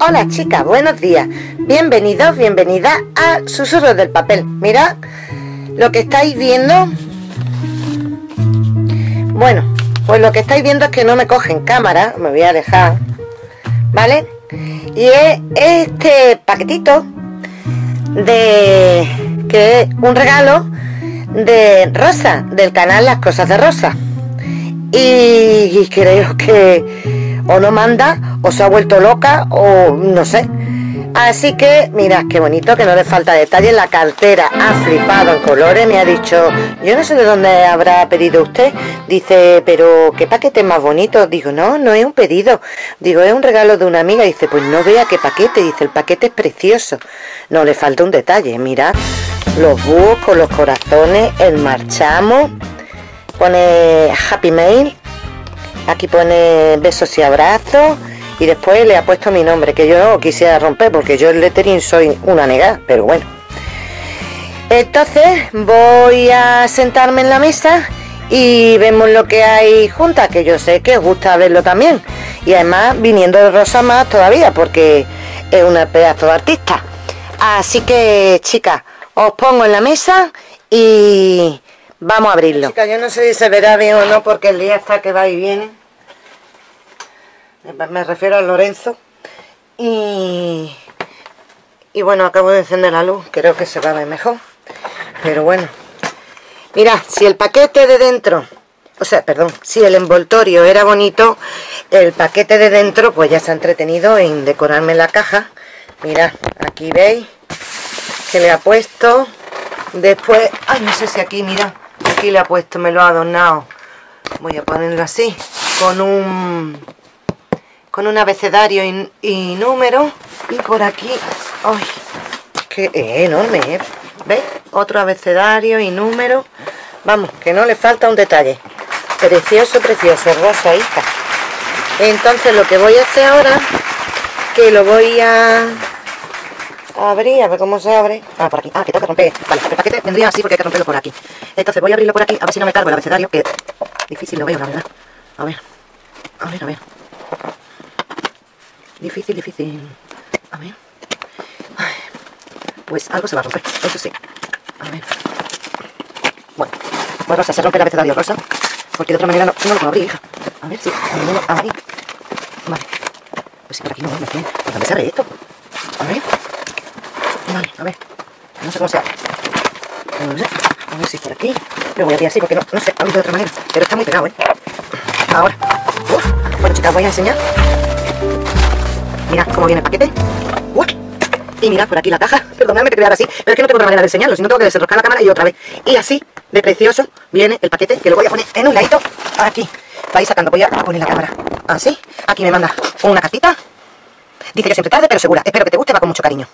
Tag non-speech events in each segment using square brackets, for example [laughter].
Hola chicas, buenos días. Bienvenidos, bienvenidas a Susurros del Papel. Mirad lo que estáis viendo. Bueno, pues lo que estáis viendo es que no me cogen cámara. Me voy a dejar. ¿Vale? Y es este paquetito de que es un regalo de Rosa, del canal Las Cosas de Rosa. Y, y creo que o no manda, o se ha vuelto loca, o no sé. Así que, mira, qué bonito, que no le falta detalle. La cartera ha flipado en colores, me ha dicho, yo no sé de dónde habrá pedido usted. Dice, pero qué paquete más bonito. Digo, no, no es un pedido. Digo, es un regalo de una amiga. Dice, pues no vea qué paquete. Dice, el paquete es precioso. No le falta un detalle. Mira, los búhos con los corazones, el marchamo. Pone Happy Mail. Aquí pone besos y abrazos y después le ha puesto mi nombre, que yo no quisiera romper porque yo el lettering soy una negada, pero bueno. Entonces voy a sentarme en la mesa y vemos lo que hay juntas, que yo sé que os gusta verlo también. Y además viniendo de Rosa más todavía, porque es una pedazo de artista. Así que, chicas, os pongo en la mesa y vamos a abrirlo. Chicas, yo no sé si se verá bien o no, porque el día está que va y viene me refiero a Lorenzo. Y, y bueno acabo de encender la luz. Creo que se va a ver mejor. Pero bueno. Mira si el paquete de dentro o sea perdón si el envoltorio era bonito el paquete de dentro pues ya se ha entretenido en decorarme la caja. Mira aquí veis que le ha puesto después ay no sé si aquí mira aquí le ha puesto me lo ha adornado. Voy a ponerlo así con un con un abecedario y, número y por aquí ¡ay! que enorme ¿eh? ¿veis? otro abecedario y número vamos, que no le falta un detalle. Precioso, precioso, rosa hija. Entonces lo que voy a hacer ahora que lo voy a abrir, a ver cómo se abre. Ah, por aquí, ah, que tengo que romper. Vale, el paquete vendría así porque hay que romperlo por aquí. Entonces voy a abrirlo por aquí, a ver si no me cargo el abecedario que difícil lo veo la verdad. A ver, a ver, a ver Difícil, difícil. A ver. pues algo se va a romper, eso sí. A ver. Bueno, bueno, Rosa, se rompe la abecedario rosa. Porque de otra manera no, no lo puedo abrir, hija. A ver si. A ver, Vale. Pues si por aquí no, me ¿Por dónde se abre esto? A ver. Vale, a ver. No sé cómo se abre. Ver, a ver si por aquí. Lo voy a abrir así porque no, no sé, abrir de otra manera. Pero está muy pegado, ¿eh? Ahora. Bueno, chicas, voy a enseñar Mirad cómo viene el paquete. Y mirad por aquí la caja. Perdóname que te así, pero es que no tengo otra manera de enseñarlo, si no tengo que desenroscar la cámara y otra vez. Y así, de precioso, viene el paquete que lo voy a poner en un ladito aquí. Vais sacando, voy a poner la cámara así. Aquí me manda una cartita. Dice que siempre tarde, pero segura. Espero que te guste, va con mucho cariño.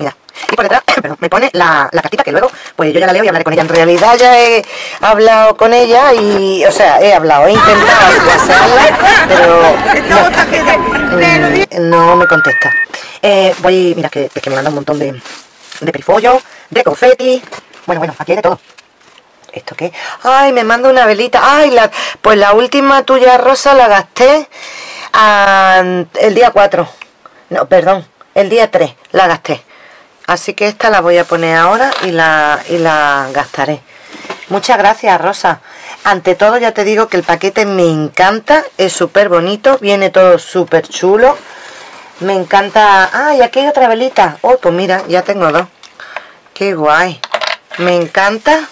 Mira. Y por detrás, [coughs] perdón, me pone la, la cartita que luego, pues yo ya la leo y hablaré con ella. En realidad ya he hablado con ella y, o sea, he hablado, he intentado [laughs] pero no, me contesta. Eh, voy, mira, que, me manda un montón de, de perifollo, de confeti. Bueno, bueno, aquí de todo. ¿Esto qué? Ay, me manda una velita. Ay, la, pues la última tuya rosa la gasté el día 4. No, perdón, el día 3 la gasté. Así que esta la voy a poner ahora y la, y la gastaré. Muchas gracias, Rosa. Ante todo, ya te digo que el paquete me encanta. Es súper bonito. Viene todo súper chulo. Me encanta... ¡Ah, y aquí hay otra velita! Oh, pues mira, ya tengo dos. ¡Qué guay! Me encanta.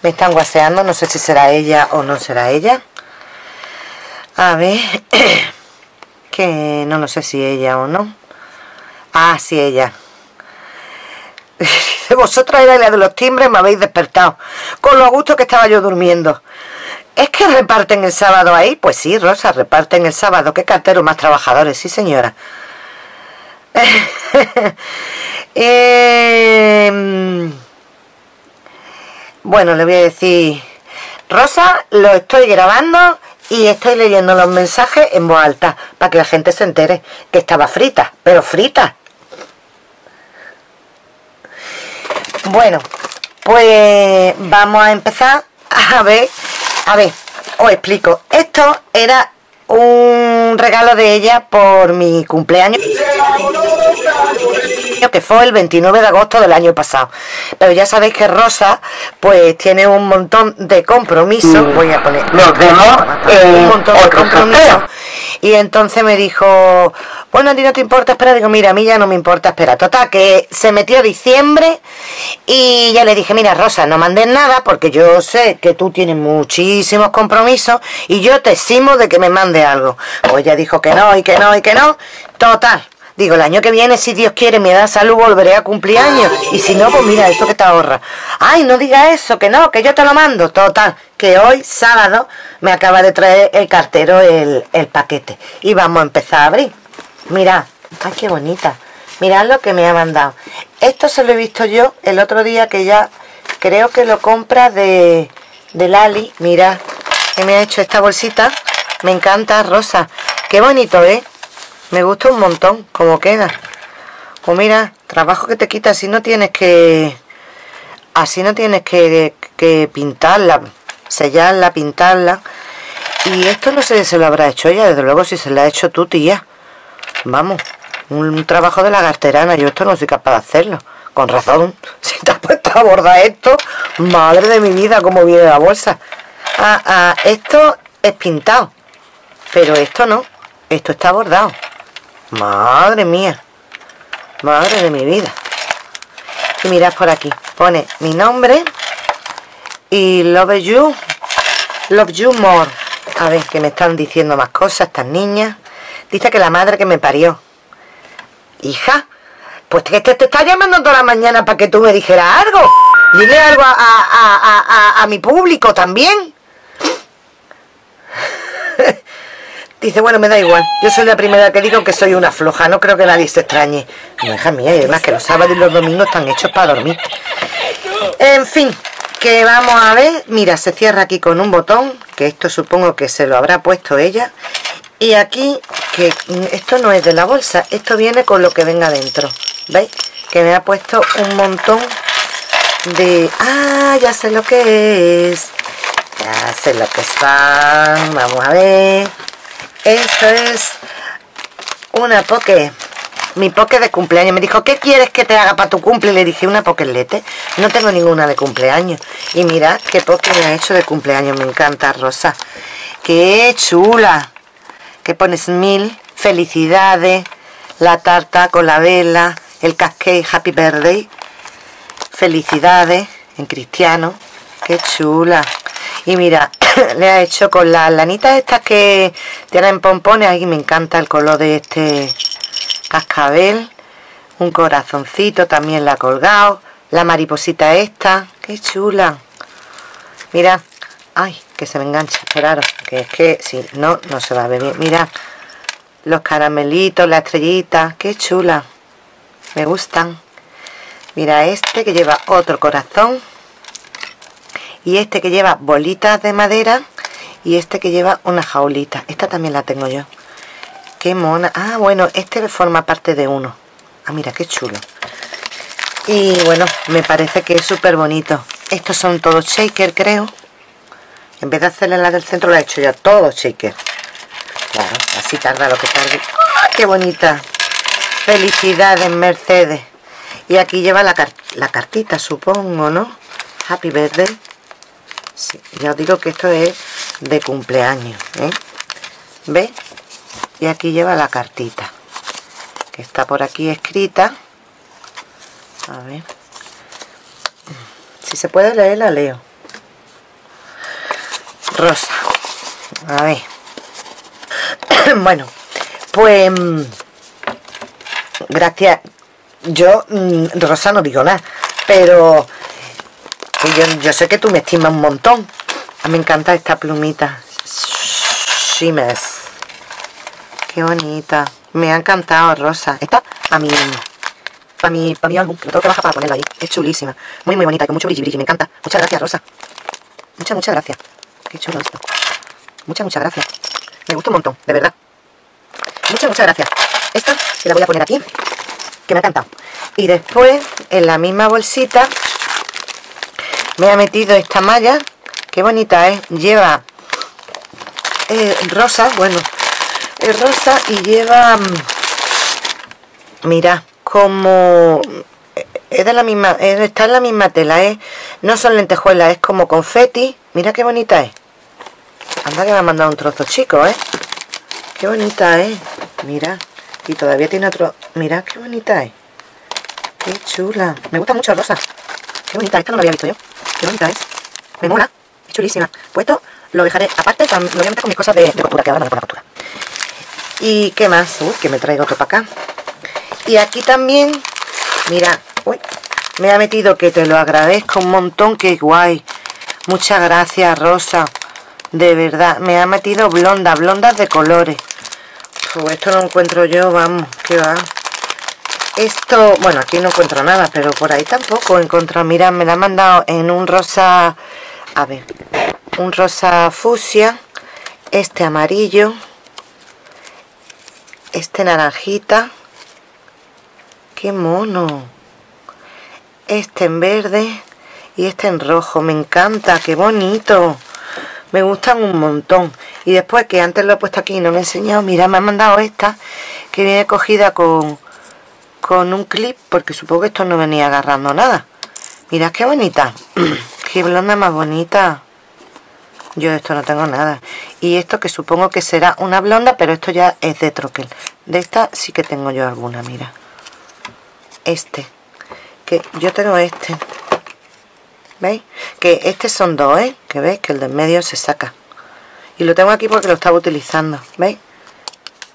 Me están guaseando. No sé si será ella o no será ella. A ver... [clears throat] que no, no sé si ella o no. Ah, sí, ella. [laughs] Vosotros erais la de los timbres, me habéis despertado. Con lo gusto que estaba yo durmiendo. ¿Es que reparten el sábado ahí? Pues sí, Rosa, reparten el sábado. Qué carteros más trabajadores, sí señora. [laughs] Em, bueno, le voy a decir... Rosa, lo estoy grabando y estoy leyendo los mensajes en voz alta para que la gente se entere que estaba frita, pero frita, Bueno, pues vamos a empezar a ver, a ver, os explico. Esto era un regalo de ella por mi cumpleaños que fue el 29 de agosto del año pasado. Pero ya sabéis que Rosa pues tiene un montón de compromisos. Voy a poner un montón de compromisos. Y entonces me dijo, bueno, a ti no te importa, espera. Digo, mira, a mí ya no me importa, espera. Total, que se metió diciembre y ya le dije, mira, Rosa, no mandes nada porque yo sé que tú tienes muchísimos compromisos y yo te eximo de que me algo. Pues ella dijo que no y que no y que no. Total, Digo, el año que viene, si Dios quiere, me da salud, volveré a cumplir años. Y si no, pues mira, esto que te ahorra. Ay, no diga eso, que no, que yo te lo mando. Total, que hoy, sábado, me acaba de traer el cartero el, paquete. Y vamos a empezar a abrir. Mirad, ay, qué bonita. Mirad lo que me ha mandado. Esto se lo he visto yo el otro día que ya creo que lo compra de, de Lali. Mirad, que me ha hecho esta bolsita. Me encanta, rosa. Qué bonito, ¿eh? Me gusta un montón como queda. Pues mira, trabajo que te quita, así no tienes que... Así no tienes que, que pintarla, sellarla, pintarla. Y esto no sé si se lo habrá hecho ella, desde luego si se lo ha hecho tú, tía. Vamos, un, trabajo de la garterana, yo esto no soy capaz de hacerlo. Con razón, [laughs] si te has puesto a bordar esto, madre de mi vida, como viene la bolsa. Ah, ah, esto es pintado, pero esto no, esto está bordado. Madre mía. Madre de mi vida. Y mirad por aquí. Pone mi nombre. Y love you. Love you more. A ver, que me están diciendo más cosas estas niñas. Dice que la madre que me parió. Hija, pues que te, te está llamando toda la mañana para que tú me dijeras algo. Dile algo a, a, a, a mi público también. [laughs] Dice, bueno, me da igual. Yo soy la primera que digo que soy una floja. No creo que nadie se extrañe. No, hija mía, y además que los sábados y los domingos están hechos para dormir. En fin, que vamos a ver. Mira, se cierra aquí con un botón. Que esto supongo que se lo habrá puesto ella. Y aquí, que esto no es de la bolsa. Esto viene con lo que venga dentro. ¿Veis? Que me ha puesto un montón de... Ah, ya sé lo que es. Ya sé lo que están. Vamos a ver. Esto es una poke. Mi poke de cumpleaños. Me dijo, ¿qué quieres que te haga para tu cumple? Le dije, una pokelete. No tengo ninguna de cumpleaños. Y mira qué poke me ha hecho de cumpleaños. Me encanta, Rosa. ¡Qué chula! Que pones mil felicidades. La tarta con la vela. El cascade Happy Birthday. Felicidades en cristiano. ¡Qué chula! Y mira, [coughs] le ha hecho con las lanitas estas que tienen pompones. Ahí me encanta el color de este cascabel. Un corazoncito también la ha colgado. La mariposita esta. ¡Qué chula! Mira. Ay, que se me engancha. Esperaros. Que es que si no, no se va a ver. Mira. Los caramelitos, la estrellita. ¡Qué chula! Me gustan. Mira este que lleva otro corazón y este que lleva bolitas de madera y este que lleva una jaulita. Esta también la tengo yo. Qué mona. Ah bueno este forma parte de uno. Ah mira qué chulo. Y bueno me parece que es súper bonito estos son todos shaker creo. En vez de hacerle la del centro la he hecho ya todo shaker. Claro así tarda lo que tarde. Qué bonita felicidades Mercedes. Y aquí lleva la, la cartita supongo ¿no? happy birthday ya os digo que esto es de cumpleaños, ¿eh? ¿Ves? Y aquí lleva la cartita, que está por aquí escrita. A ver. Si se puede leer, la leo. Rosa. A ver. [coughs] bueno, pues... Mm, gracias. Yo, mm, Rosa, no digo nada, pero yo, sé que tú me estimas un montón. A mí me encanta esta plumita. Shimes. Qué bonita. Me ha encantado, Rosa. Esta a mí... Para mi, para mi álbum. Lo tengo que bajar para ponerla ahí. Es chulísima. Muy, muy bonita. Con mucho brillo, brillo. Me encanta. Muchas gracias, Rosa. Muchas, muchas gracias. Qué chulo esto. Muchas, muchas gracias. Me gusta un montón, de verdad. Muchas, muchas gracias. Esta se la voy a poner aquí. Que me ha encantado. Y después, en la misma bolsita, me ha metido esta malla qué bonita es lleva eh, rosa bueno Es rosa y lleva... Mm, mira, como... Es de la misma... Está en la misma tela, ¿eh? No son lentejuelas, es como confeti. Mira qué bonita es. Anda que me ha mandado un trozo chico, ¿eh? Qué bonita es. Mira. Y todavía tiene otro... Mira qué bonita es. Qué chula. Me gusta mucho rosa. Qué bonita. Esta no la había visto yo. Qué bonita es. Me mola. Es chulísima. Pues esto lo dejaré aparte. Lo voy a meter con mis cosas de, de que ahora no por la costura. ¿Y qué más? Uy, que me traigo otro para acá. Y aquí también... Mira. Uy. Me ha metido que te lo agradezco un montón. Qué guay. Muchas gracias, Rosa. De verdad, me ha metido blonda, blondas de colores. Pues esto no encuentro yo, vamos, que va. Esto, bueno, aquí no encuentro nada, pero por ahí tampoco encuentro. Mira, me la han mandado en un rosa, a ver, un rosa fusia, este amarillo, este naranjita. ¡Qué mono! Este en verde y este en rojo. Me encanta, qué bonito me gustan un montón y después que antes lo he puesto aquí y no me he enseñado mira me han mandado esta que viene cogida con con un clip porque supongo que esto no venía agarrando nada Mira qué bonita [clears throat] qué blonda más bonita yo de esto no tengo nada y esto que supongo que será una blonda pero esto ya es de troquel de esta sí que tengo yo alguna mira este que yo tengo este ¿Veis? Que estos son dos, ¿eh? Que veis que el del medio se saca. Y lo tengo aquí porque lo estaba utilizando. ¿Veis?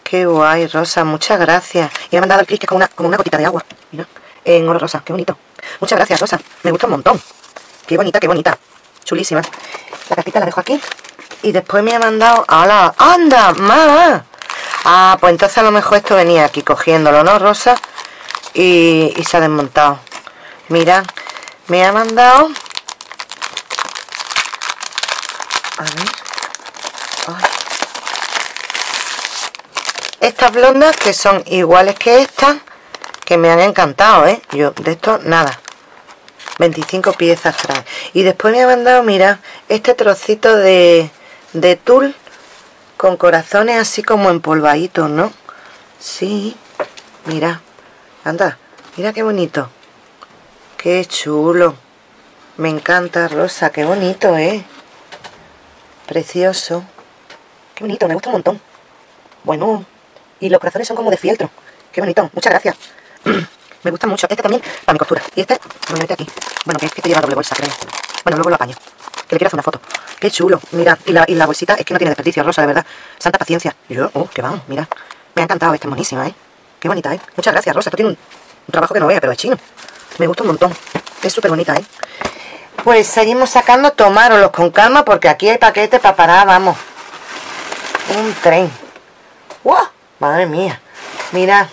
Qué guay, Rosa. Muchas gracias. Y me han mandado el clic como una, como una gotita de agua. Mira. En oro rosa. Qué bonito. Muchas gracias, Rosa. Me gusta un montón. Qué bonita, qué bonita. Chulísima. La cartita la dejo aquí. Y después me ha mandado... ¡Hala! ¡Anda! ¡Más! Ah, pues entonces a lo mejor esto venía aquí cogiéndolo, ¿no, Rosa? Y, y se ha desmontado. Mira, me ha mandado A ver. Estas blondas que son iguales que estas, que me han encantado, ¿eh? Yo de esto nada. 25 piezas trae. Y después me ha mandado, mira, este trocito de, de tul con corazones así como empolvaditos, ¿no? Sí, mira, anda, mira qué bonito. Qué chulo. Me encanta, Rosa, qué bonito, ¿eh? Precioso. Qué bonito, me gusta un montón. Bueno, y los corazones son como de fieltro. Qué bonito, muchas gracias. [clears throat] me gusta mucho. Este también para mi costura. Y este lo mete aquí. Bueno, que es que te lleva doble bolsa, creo. Bueno, luego lo apaño. Que le quiero hacer una foto. Qué chulo. Mira, y la, y la bolsita es que no tiene desperdicio, Rosa, de verdad. Santa paciencia. Yo, oh, qué vamos, mira. Me ha encantado, esta es buenísima, ¿eh? Qué bonita, ¿eh? Muchas gracias, Rosa. Esto tiene un, un trabajo que no vea, pero es chino. Me gusta un montón. Es súper bonita, ¿eh? Pues seguimos sacando, tomároslos con calma porque aquí hay paquete para parar, vamos. Un tren. ¡Wow! Madre mía. Mira,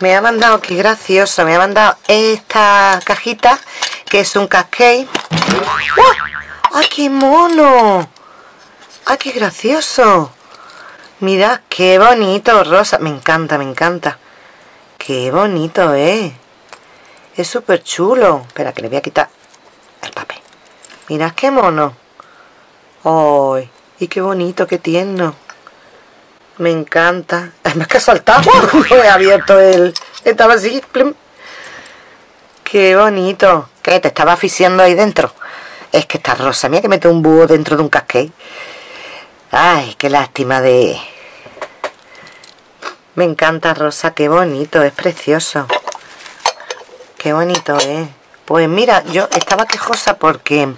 me ha mandado, qué gracioso, me ha mandado esta cajita que es un cascade. ¡Wow! ¡Ah, qué mono! ¡Ah, qué gracioso! Mira, qué bonito, rosa. Me encanta, me encanta. Qué bonito, ¿eh? Es súper chulo. Espera, que le voy a quitar el papel. Mirad qué mono. ¡Ay! y qué bonito, qué tierno! Me encanta. Además que ha saltado. [laughs] he abierto el... Estaba así. ¡Qué bonito! ¿Qué? ¿Te estaba asfixiando ahí dentro? Es que está rosa. Mira que mete un búho dentro de un casquete. ¡Ay, qué lástima de... Me encanta Rosa, qué bonito, es precioso. Qué bonito es. Pues mira, yo estaba quejosa porque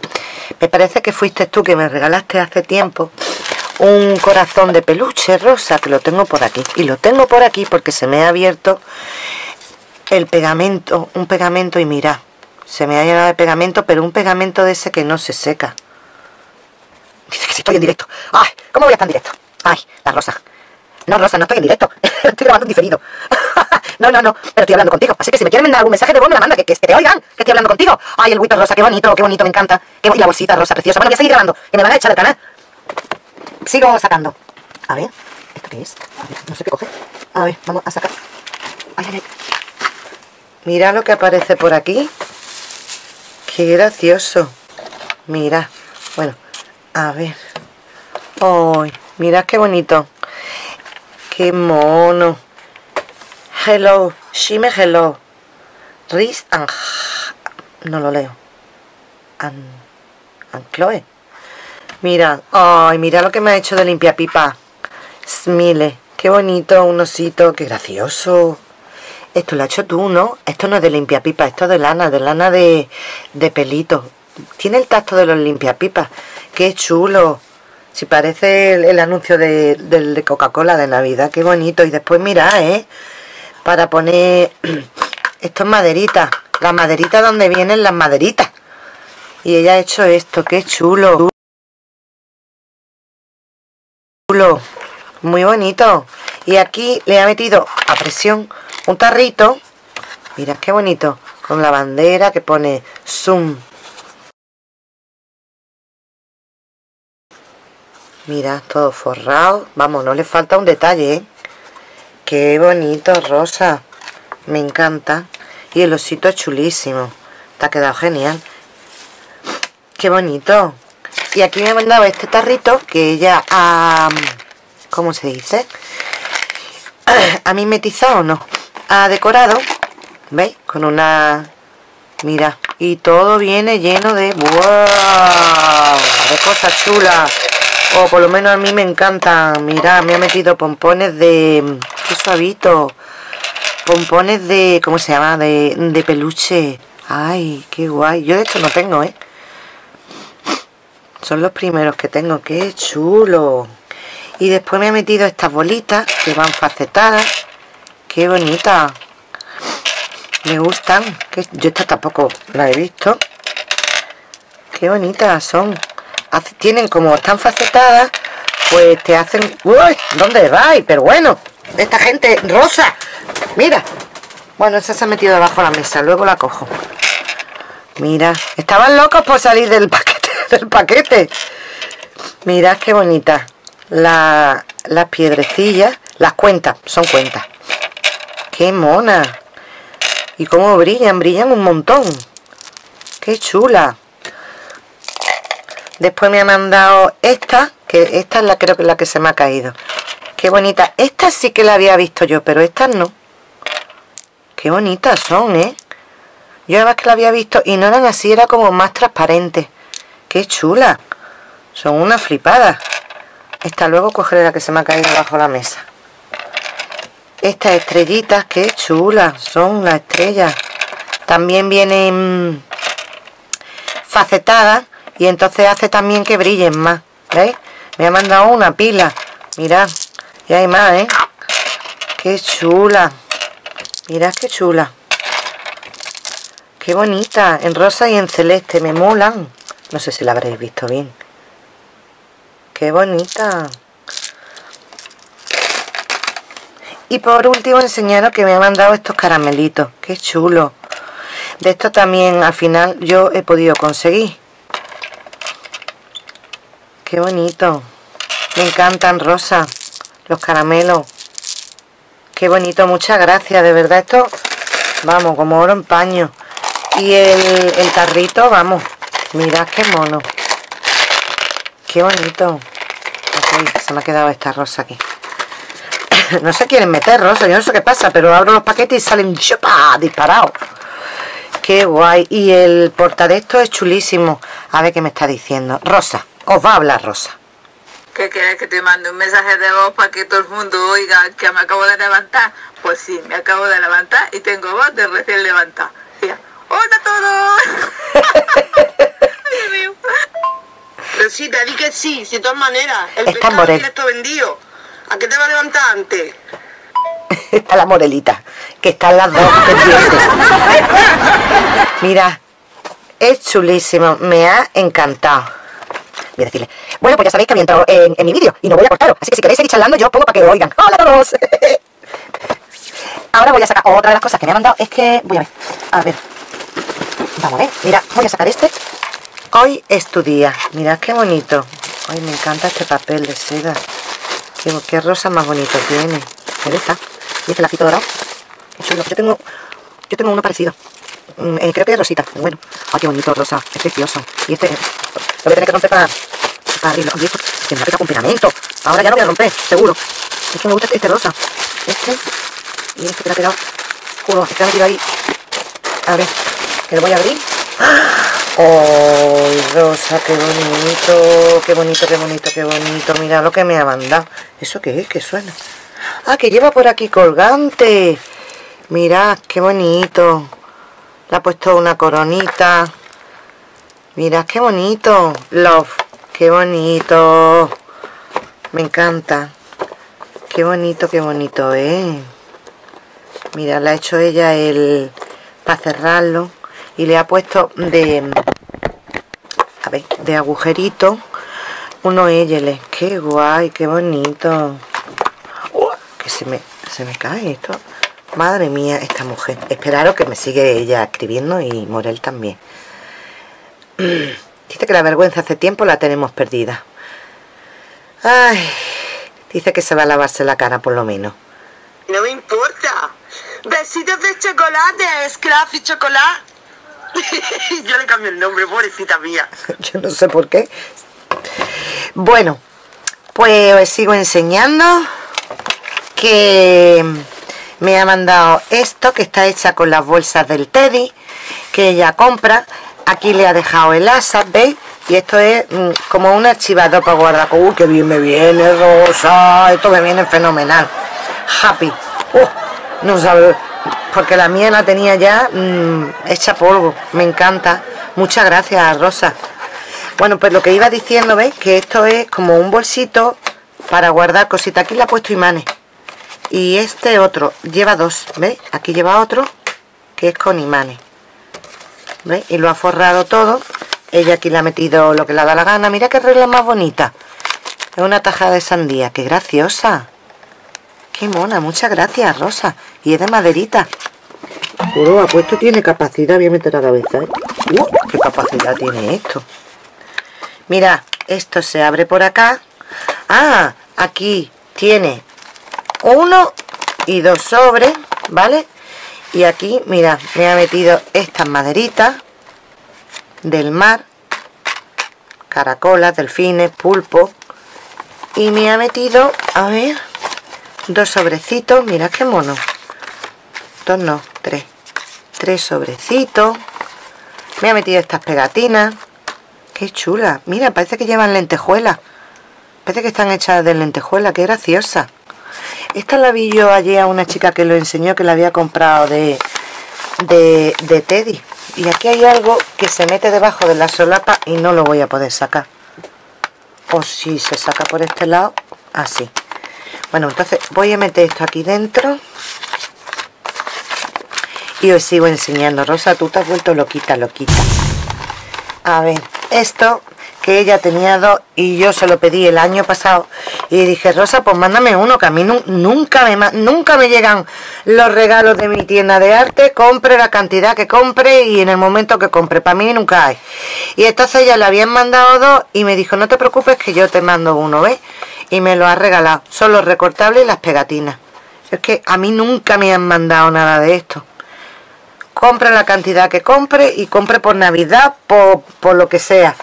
me parece que fuiste tú que me regalaste hace tiempo un corazón de peluche rosa, que lo tengo por aquí. Y lo tengo por aquí porque se me ha abierto el pegamento, un pegamento y mira, se me ha llenado de pegamento, pero un pegamento de ese que no se seca. Dice que si estoy en directo. ¡Ay! ¿Cómo voy a estar en directo? ¡Ay! La rosa. No, Rosa, no estoy en directo. [laughs] estoy grabando en diferido. [laughs] no, no, no. Pero estoy hablando contigo. Así que si me quieren mandar algún mensaje de voz, me la manda. Que, que, te oigan. Que estoy hablando contigo. Ay, el buito rosa, qué bonito, qué bonito, me encanta. Qué, y la bolsita rosa, preciosa. Bueno, voy a seguir grabando. Que me van a echar del canal. Sigo sacando. A ver. ¿Esto qué es? A ver, no sé qué coger. A ver, vamos a sacar. Ay, ay, ay. Mira lo que aparece por aquí. Qué gracioso. Mira. Bueno, a ver. Ay, mira qué bonito. Qué mono. Hello, Shime hello. Riz and... No lo leo. And, and Chloe. Mira, ay, mira lo que me ha hecho de limpia pipa. Smile, qué bonito, un osito, qué gracioso. Esto lo has hecho tú, ¿no? Esto no es de limpiapipa, esto es de lana, de lana de, de pelito. Tiene el tacto de los limpiapipas. Qué chulo. Si parece el, anuncio de, del de Coca-Cola de Navidad, qué bonito. Y después mira, ¿eh? Para poner... [clears throat] Esto es maderita. La maderita donde vienen las maderitas. Y ella ha hecho esto, qué chulo. Muy bonito. Y aquí le ha metido a presión un tarrito. Mira qué bonito. Con la bandera que pone Zoom. Mira, todo forrado. Vamos, no le falta un detalle, ¿eh? Qué bonito, rosa. Me encanta. Y el osito es chulísimo. Te ha quedado genial. Qué bonito. Y aquí me ha mandado este tarrito que ella ha... ¿Cómo se dice? [clears throat] ¿Ha mimetizado no? Ha decorado, ¿veis? Con una... Mira, y todo viene lleno de... ¡Wow! De cosas chulas. O por lo menos a mí me encantan. Mira, me ha metido pompones de... ¡Qué suavito! Pompones de... ¿Cómo se llama? De, de peluche. ¡Ay, qué guay! Yo de esto no tengo, ¿eh? Son los primeros que tengo. ¡Qué chulo! Y después me he metido estas bolitas que van facetadas. ¡Qué bonita! Me gustan. Yo estas tampoco las he visto. ¡Qué bonitas son! Tienen como están facetadas, pues te hacen... ¡Uy! ¿Dónde vais? Pero bueno, esta gente rosa. Mira. Bueno, esa se ha metido debajo de la mesa. Luego la cojo. Mira. Estaban locos por salir del [laughs] paquete. Del paquete. Mirad qué bonita la, las piedrecillas, las cuentas, son cuentas. ¡Qué mona! Y cómo brillan, brillan un montón. ¡Qué chula! Después me ha mandado esta, que esta es la creo que es la que se me ha caído. ¡Qué bonita! Esta sí que la había visto yo, pero estas no. ¡Qué bonitas son, eh! Yo además que la había visto y no eran así, era como más transparente. ¡Qué chula! Son unas flipadas. Esta luego cogeré la que se me ha caído bajo la mesa. Estas estrellitas, qué chulas son las estrellas. También vienen facetadas y entonces hace también que brillen más. ¿Veis? Me ha mandado una pila. Mirad, y hay más, ¿eh? Qué chula. Mirad qué chula. Qué bonita. En rosa y en celeste. Me molan. No sé si la habréis visto bien. ¡Qué bonita! Y por último enseñaros que me ha mandado estos caramelitos. ¡Qué chulo! De estos también al final yo he podido conseguir. ¡Qué bonito! Me encantan rosa los caramelos. ¡Qué bonito! Muchas gracias. De verdad esto, vamos, como oro en paño. Y el, el tarrito, vamos. Mirad qué mono. ¡Qué bonito! se me ha quedado esta rosa aquí. [coughs] no se quieren meter rosa, yo no sé qué pasa, pero abro los paquetes y salen disparados. Qué guay. Y el esto es chulísimo. A ver qué me está diciendo. Rosa, os va a hablar Rosa. ¿Qué quieres que te mande un mensaje de voz para que todo el mundo oiga que me acabo de levantar? Pues sí, me acabo de levantar y tengo voz de recién levantar. ¡Hola a todos! [laughs] Rosita, di que sí, si de todas maneras. El Está Morel. esto vendido. ¿A qué te va a levantar antes? [laughs] Está la Morelita, que están las dos pendientes. Mira, es chulísimo, me ha encantado. Voy a decirle, bueno, pues ya sabéis que había entrado en, en mi vídeo y no voy a cortaros, así que si queréis seguir charlando yo pongo para que oigan. ¡Hola a todos! [laughs] Ahora voy a sacar otra de las cosas que me ha mandado, es que, voy a ver, a ver, vamos a ver, mira, voy a sacar este Hoy es tu día. Mirad qué bonito. Ay, me encanta este papel de seda. Qué, rosa más bonito tiene. Y este lacito dorado. Yo tengo, yo tengo uno parecido. Mm, eh, creo que es rosita. Bueno. Ay, qué bonito, rosa. Es precioso. Y este lo voy a tener que romper para, abrirlo. Y esto, que me ha con pegamento. Ahora ya lo voy a romper, seguro. Es que me gusta este rosa. Este. Y este que le ha quedado. Uno, que ha ahí. A ver, que lo voy a abrir. ¡Oh, rosa! ¡Qué bonito! ¡Qué bonito, qué bonito, qué bonito! Mira lo que me ha mandado. ¿Eso qué es? ¿Qué suena? ¡Ah, que lleva por aquí colgante! Mirad, qué bonito. Le ha puesto una coronita. Mirad, qué bonito. Love, qué bonito. Me encanta. Qué bonito, qué bonito, ¿eh? Mira, le ha hecho ella el... para cerrarlo. Y le ha puesto de... A ver, de agujerito. Uno ella. Qué guay, qué bonito. que se me, se me cae esto. Madre mía, esta mujer. Esperaros que me sigue ella escribiendo y Morel también. [clears throat] Dice que la vergüenza hace tiempo la tenemos perdida. Ay, dice que se va a lavarse la cara por lo menos. No me importa. Besitos de chocolate, Scruffy Chocolate. [laughs] Yo le cambio el nombre, pobrecita mía. [laughs] Yo no sé por qué. Bueno, pues os sigo enseñando que me ha mandado esto que está hecha con las bolsas del Teddy que ella compra aquí le ha dejado el asa, ¿veis? y esto es mm, como un archivador para guardar uy que bien me viene rosa esto me viene fenomenal happy uh, no sabe porque la mía la tenía ya mm, hecha polvo. Me encanta. Muchas gracias Rosa. Bueno pues lo que iba diciendo veis que esto es como un bolsito para guardar cositas. Aquí le ha puesto imanes. Y este otro lleva dos ¿veis? aquí lleva otro que es con imanes. ¿veis? y lo ha forrado todo. Ella aquí le ha metido lo que le da la gana. Mira qué regla más bonita. Es una taja de sandía. Qué graciosa qué mona muchas gracias Rosa y es de maderita Puro puesto tiene capacidad voy a meter la cabeza ¿eh? uh, qué capacidad tiene esto mira esto se abre por acá ah aquí tiene uno y dos sobres, ¿vale? Y aquí, mira, me ha metido estas maderitas del mar, caracolas, delfines, pulpo. Y me ha metido, a ver, dos sobrecitos, mira qué mono. Dos no, tres. Tres sobrecitos. Me ha metido estas pegatinas. Qué chula. Mira, parece que llevan lentejuelas. Parece que están hechas de lentejuela, qué graciosa. Esta la vi yo ayer a una chica que lo enseñó que la había comprado de, de, de Teddy. Y aquí hay algo que se mete debajo de la solapa y no lo voy a poder sacar. O si se saca por este lado, así. Bueno, entonces voy a meter esto aquí dentro. Y os sigo enseñando. Rosa, tú te has vuelto loquita, loquita. A ver, esto que ella tenía dos y yo se lo pedí el año pasado y dije, Rosa, pues mándame uno, que a mí nunca, me, nunca me llegan los regalos de mi tienda de arte, compre la cantidad que compre y en el momento que compre, para mí nunca hay. Y entonces ella le habían mandado dos y me dijo, no te preocupes que yo te mando uno, ¿ves? Y me lo ha regalado, son los recortables y las pegatinas. Es que a mí nunca me han mandado nada de esto compre la cantidad que compre y compre por Navidad, por, por lo que sea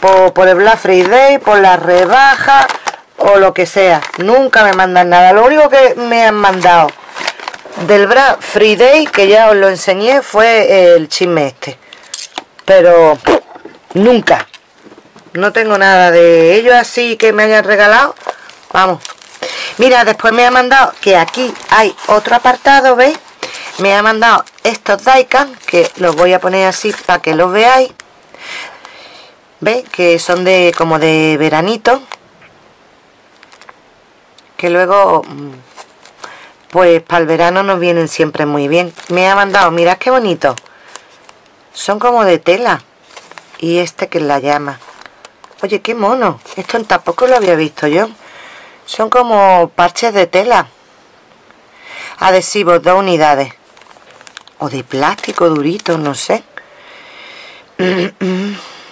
por, el Black Friday, por la rebaja o lo que sea. Nunca me mandan nada. Lo único que me han mandado del Black Friday, que ya os lo enseñé, fue el chisme este. Pero nunca. No tengo nada de ellos así que me hayan regalado. Vamos. Mira, después me ha mandado que aquí hay otro apartado, ¿veis? Me ha mandado estos Daikan, que los voy a poner así para que los veáis. ¿Veis? Que son de como de veranito. Que luego, mm, pues para el verano nos vienen siempre muy bien. Me ha mandado, mirad qué bonito. Son como de tela. Y este que la llama. Oye, qué mono. Esto tampoco lo había visto yo. Son como parches de tela. Adhesivos, dos unidades. O de plástico durito, no sé. [clears throat]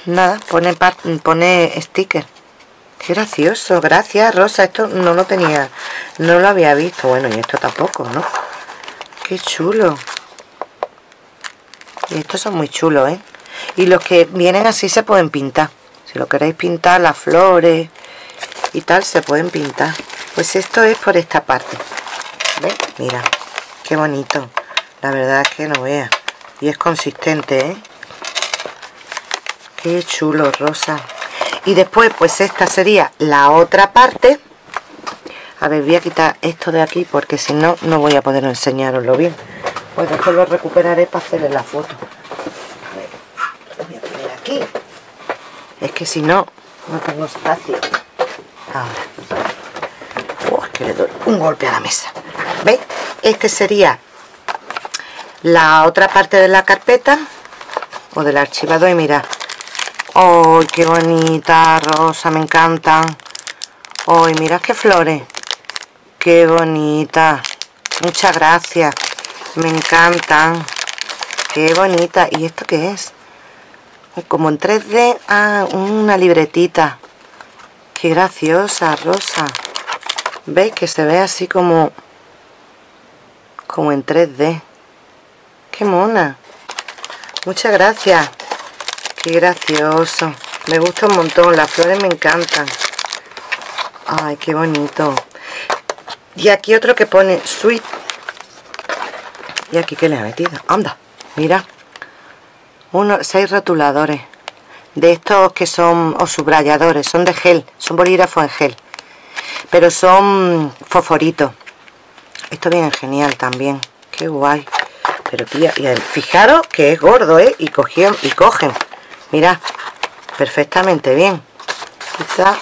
Nada, pone, pone sticker. Qué gracioso, gracias Rosa, esto no lo tenía, no lo había visto, bueno, y esto tampoco, ¿no? Qué chulo. Y estos son muy chulos, ¿eh? Y los que vienen así se pueden pintar. Si lo queréis pintar, las flores y tal, se pueden pintar. pues esto es por esta parte. Mira qué bonito. La verdad es que no vea. Y es consistente ¿eh? qué chulo rosa. Y después pues esta sería la otra parte. A ver voy a quitar esto de aquí porque si no no voy a poder enseñaroslo bien. Pues después lo recuperaré para hacerle la foto. A ver, lo voy a poner aquí es que si no no tengo espacio ahora oh, que le doy un golpe a la mesa ¿veis? este sería la otra parte de la carpeta o del archivado y mirad ¡ay qué bonita rosa! me encantan ¡ay mirad qué flores! ¡qué bonita! muchas gracias me encantan qué bonita ¿y esto qué es? Como en 3D ah, una libretita. Qué graciosa rosa. ¿veis? que se ve así como como en 3D qué mona. Muchas gracias. Qué gracioso. Me gusta un montón, las flores me encantan. Ay qué bonito. Y aquí otro que pone sweet. Y aquí que le ha metido. Anda, mira uno, seis rotuladores. De estos que son o subrayadores, son de gel son bolígrafos en gel. Pero son fosforitos. Esto viene genial también. Qué guay. Pero tía, y fijaros que es gordo ¿eh? y, cogieron, y cogen. Mirad perfectamente bien. Quizá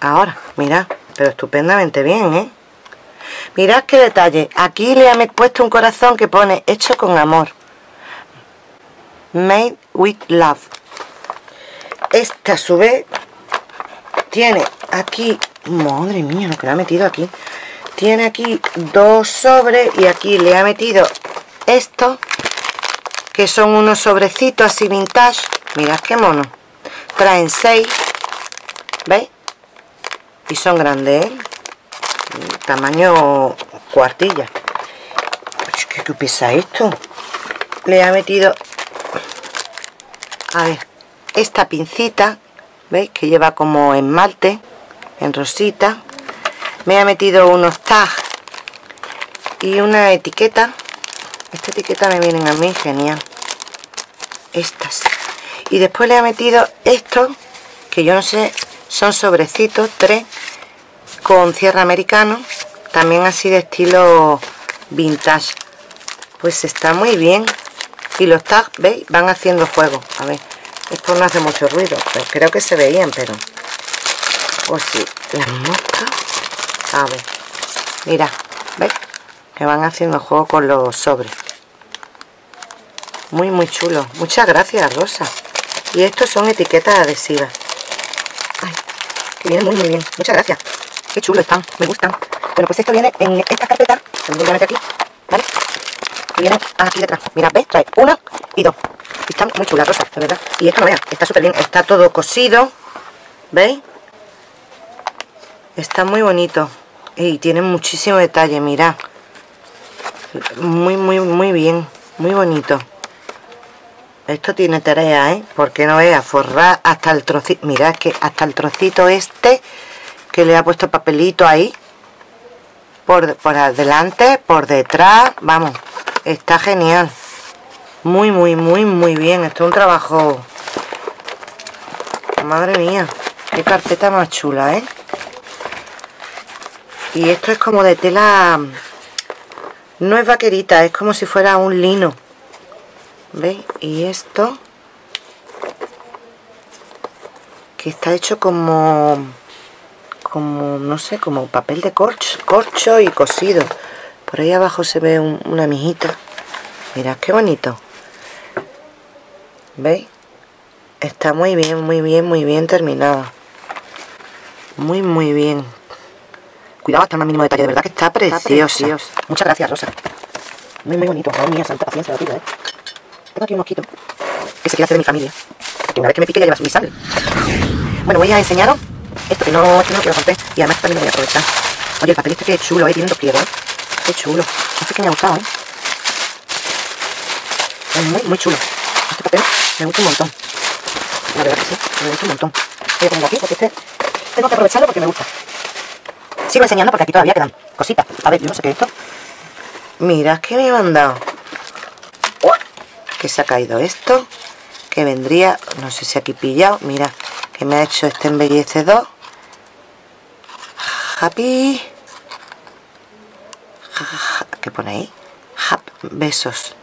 ahora mirad pero estupendamente bien ¿eh? mirad qué detalle. Aquí le he puesto un corazón que pone hecho con amor made with love esta a su vez tiene aquí madre mía lo que le ha metido aquí tiene aquí dos sobres y aquí le ha metido esto que son unos sobrecitos así vintage mirad qué mono traen seis ¿veis? y son grandes ¿eh? tamaño cuartilla ¿qué, ¿qué pesa esto? le ha metido a ver esta pincita ¿veis? que lleva como esmalte en rosita. Me ha metido unos tags y una etiqueta. Esta etiqueta me vienen a mí genial. Estas. Y después le ha metido esto que yo no sé son sobrecitos tres con cierre americano también así de estilo vintage. Pues está muy bien y los tags, ¿veis? van haciendo juego a ver, esto no hace mucho ruido pero creo que se veían pero pues sí, las moscas a ver, mira, ¿veis? que van haciendo juego con los sobres. Muy muy chulo. Muchas gracias Rosa. Y estos son etiquetas adhesivas. Ay, que vienen muy muy bien. Muchas gracias. Qué chulo están, me gustan. Bueno pues esto viene en esta carpeta que voy a meter aquí ¿vale? Y viene aquí detrás mira, ¿ves? trae una y dos y están muy chulas Rosa, de verdad y esto no vean, está súper bien, está todo cosido ¿veis? está muy bonito y tiene muchísimo detalle, mira muy muy muy bien muy bonito esto tiene tarea, ¿eh? Porque no vea forrar hasta el trocito. Mirad que hasta el trocito este que le ha puesto papelito ahí. Por, por adelante, por detrás. Vamos, está genial. Muy, muy, muy, muy bien. Esto es un trabajo... Madre mía, qué carpeta más chula, ¿eh? Y esto es como de tela... No es vaquerita, es como si fuera un lino. ¿Veis? Y esto que está hecho como como, no sé, como papel de corcho, corcho y cosido. Por ahí abajo se ve una mijita. Mirad qué bonito. ¿Veis? Está muy bien, muy bien, muy bien terminado. Muy, muy bien. Cuidado hasta el más mínimo detalle, de verdad que está precioso. Muchas gracias, Rosa. Muy, muy bonito. Madre mía, santa paciencia la tuya, ¿eh? Tengo aquí un mosquito que se quiere hacer de mi familia. Que una vez que me pique ya lleva mi sangre. Bueno, voy a enseñaros esto que no, esto no quiero romper. Y además también lo voy a aprovechar. Oye, el papel este que chulo, ¿eh? Tiene dos pliegos, ¿eh? Qué chulo. Este que me ha gustado, ¿eh? Es muy, muy chulo. Este papel me gusta un montón. La verdad que sí, me gusta un montón. Voy a poner aquí porque este tengo que aprovecharlo porque me gusta. Sigo enseñando porque aquí todavía quedan cositas. A ver, yo no sé qué es esto. Mira, ¿qué me han dado? Que se ha caído esto. Que vendría, no sé si aquí pillado. Mira, que me ha hecho este embellecedor. Happy. ¿Qué pone ahí? Besos.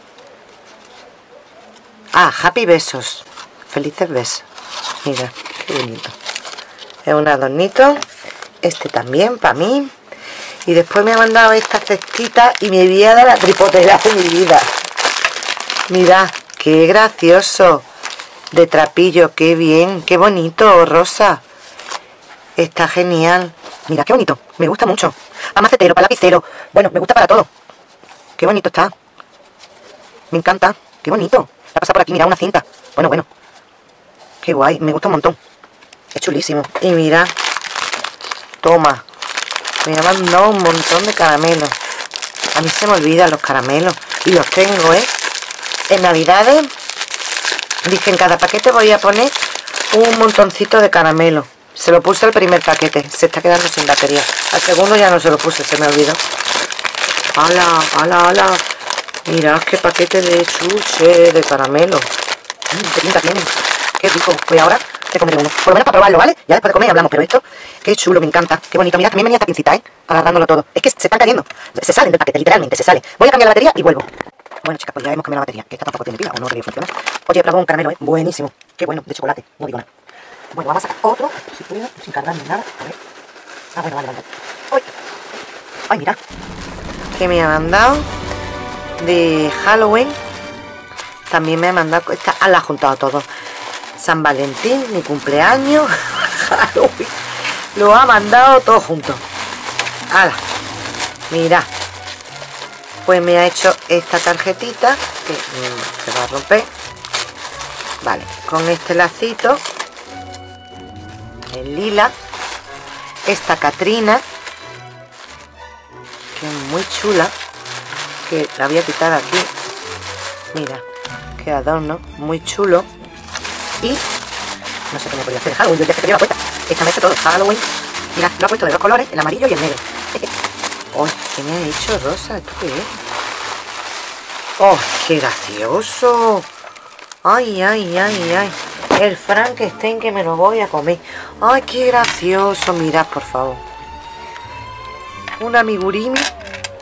Ah, happy besos. Felices besos. Mira, qué bonito. Es un adornito. Este también, para mí. Y después me ha mandado esta cestita y me voy a dar la tripotera de mi vida. Mira, qué gracioso. De trapillo, qué bien, qué bonito, rosa. Está genial. Mira, qué bonito. Me gusta mucho. Para macetero, para lapicero. Bueno, me gusta para todo. Qué bonito está. Me encanta. Qué bonito. La pasa por aquí, mira, una cinta. Bueno, bueno. Qué guay. Me gusta un montón. Es chulísimo. Y mira. Toma. Me ha mandado un montón de caramelos. A mí se me olvidan los caramelos. Y los tengo, ¿eh? En Navidades, dije, en cada paquete voy a poner un montoncito de caramelo. Se lo puse al primer paquete. Se está quedando sin batería. Al segundo ya no se lo puse, se me olvidó. ¡Hala, hala, hala! Mirad qué paquete de chuche de caramelo. Mm, ¡Qué pinta tiene! ¡Qué rico! Pues ahora te comeré uno. Por lo menos para probarlo, ¿vale? Ya después de comer hablamos, pero esto, qué chulo, me encanta. Qué bonito. Mira, también venía esta pincita, ¿eh? Agarrándolo todo. Es que se están cayendo. Se salen del paquete, literalmente, se sale. Voy a cambiar la batería y vuelvo. Bueno, chicas, pues ya hemos cambiado la batería, que esta tampoco tiene pila o no debería funcionar. Oye, he probado un caramelo, ¿eh? Buenísimo. Qué bueno, de chocolate, no digo nada. Bueno, vamos a sacar otro, si puedo, sin cargarme nada. A ver. Ah, bueno, vale, vale. ¡Ay! ¡Ay, mira! Que me ha mandado de Halloween. También me ha mandado... Esta, ah, la ha juntado todo. San Valentín, mi cumpleaños, [laughs] Halloween. Lo ha mandado todo junto. ¡Hala! Mira. Pues me ha hecho esta tarjetita que mm, se va a romper. Vale, con este lacito lila esta Catrina que es muy chula que la voy a quitar aquí mira, qué adorno muy chulo y no sé qué me podría hacer Halloween, yo ya que puesta esta me ha hecho todo Halloween mira, lo ha puesto de dos colores, el amarillo y el negro [laughs] ¡Oh, qué me ha hecho rosa! ¿Esto qué es? ¡Oh, qué gracioso! ¡Ay, ay, ay, ay! El Frankenstein que me lo voy a comer. ¡Ay, qué gracioso! Mirad, por favor. Un amigurumi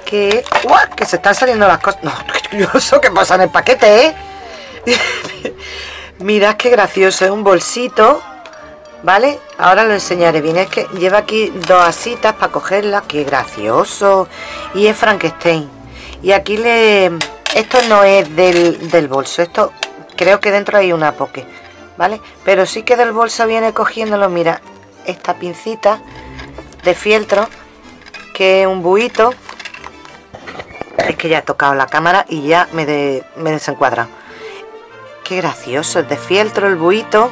que... ¡Uah! Que se están saliendo las cosas. No, [laughs] qué curioso que pasa en el paquete, ¿eh? [laughs] Mirad qué gracioso. Es un bolsito. ¿Vale? Ahora lo enseñaré bien. Es que lleva aquí dos asitas para cogerla. ¡Qué gracioso! Y es Frankenstein. Y aquí le... Esto no es del, del bolso. Esto creo que dentro hay una poke. ¿vale? Pero sí que del bolso viene cogiéndolo, mira, esta pincita de fieltro, que es un buito. Es que ya he tocado la cámara y ya me, de, me desencuadra. Qué gracioso, es de fieltro el buito.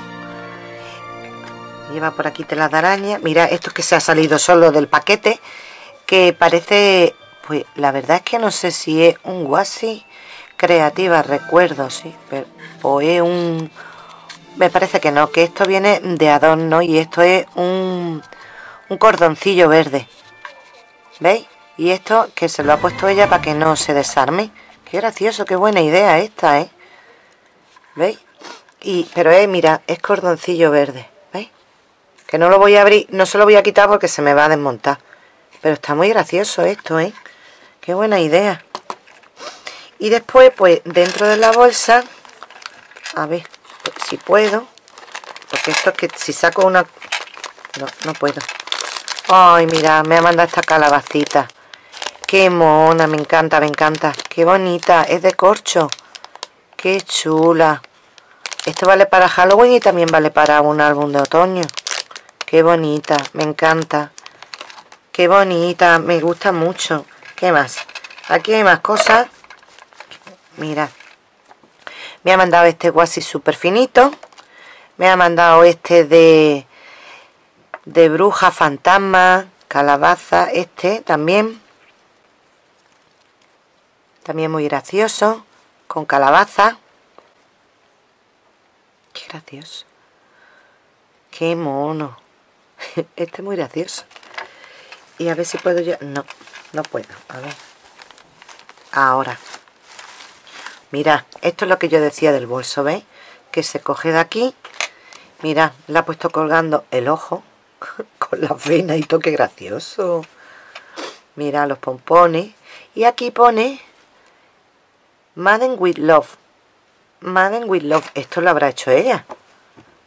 Lleva por aquí tela de araña. Mira, esto es que se ha salido solo del paquete. Que parece, pues la verdad es que no sé si es un guasi creativa, recuerdo, sí. Pero, o es un me parece que no, que esto viene de adorno y esto es un, un cordoncillo verde. ¿Veis? Y esto que se lo ha puesto ella para que no se desarme. Qué gracioso, qué buena idea esta, ¿eh? ¿Veis? Y, pero eh, mira, es cordoncillo verde. ¿Veis? Que no lo voy a abrir, no se lo voy a quitar porque se me va a desmontar. Pero está muy gracioso esto, ¿eh? Qué buena idea. Y después, pues, dentro de la bolsa... A ver, si puedo porque esto es que si saco una no, no puedo. Ay mira me ha mandado esta calabacita. Qué mona me encanta me encanta. Qué bonita es de corcho. Qué chula. Esto vale para Halloween y también vale para un álbum de otoño. Qué bonita me encanta. Qué bonita me gusta mucho. Qué más aquí hay más cosas mira me ha mandado este guasi súper finito. Me ha mandado este de, de bruja, fantasma, calabaza. Este también. También muy gracioso. Con calabaza. Qué gracioso. Qué mono. [laughs] Este es muy gracioso. y a ver si puedo yo... No, no puedo, a ver. Ahora. Mira, esto es lo que yo decía del bolso, ¿veis? Que se coge de aquí. Mira, le ha puesto colgando el ojo [laughs] con la vena y todo, qué gracioso. Mira los pompones. Y aquí pone Madden with Love. Madden with Love. Esto lo habrá hecho ella.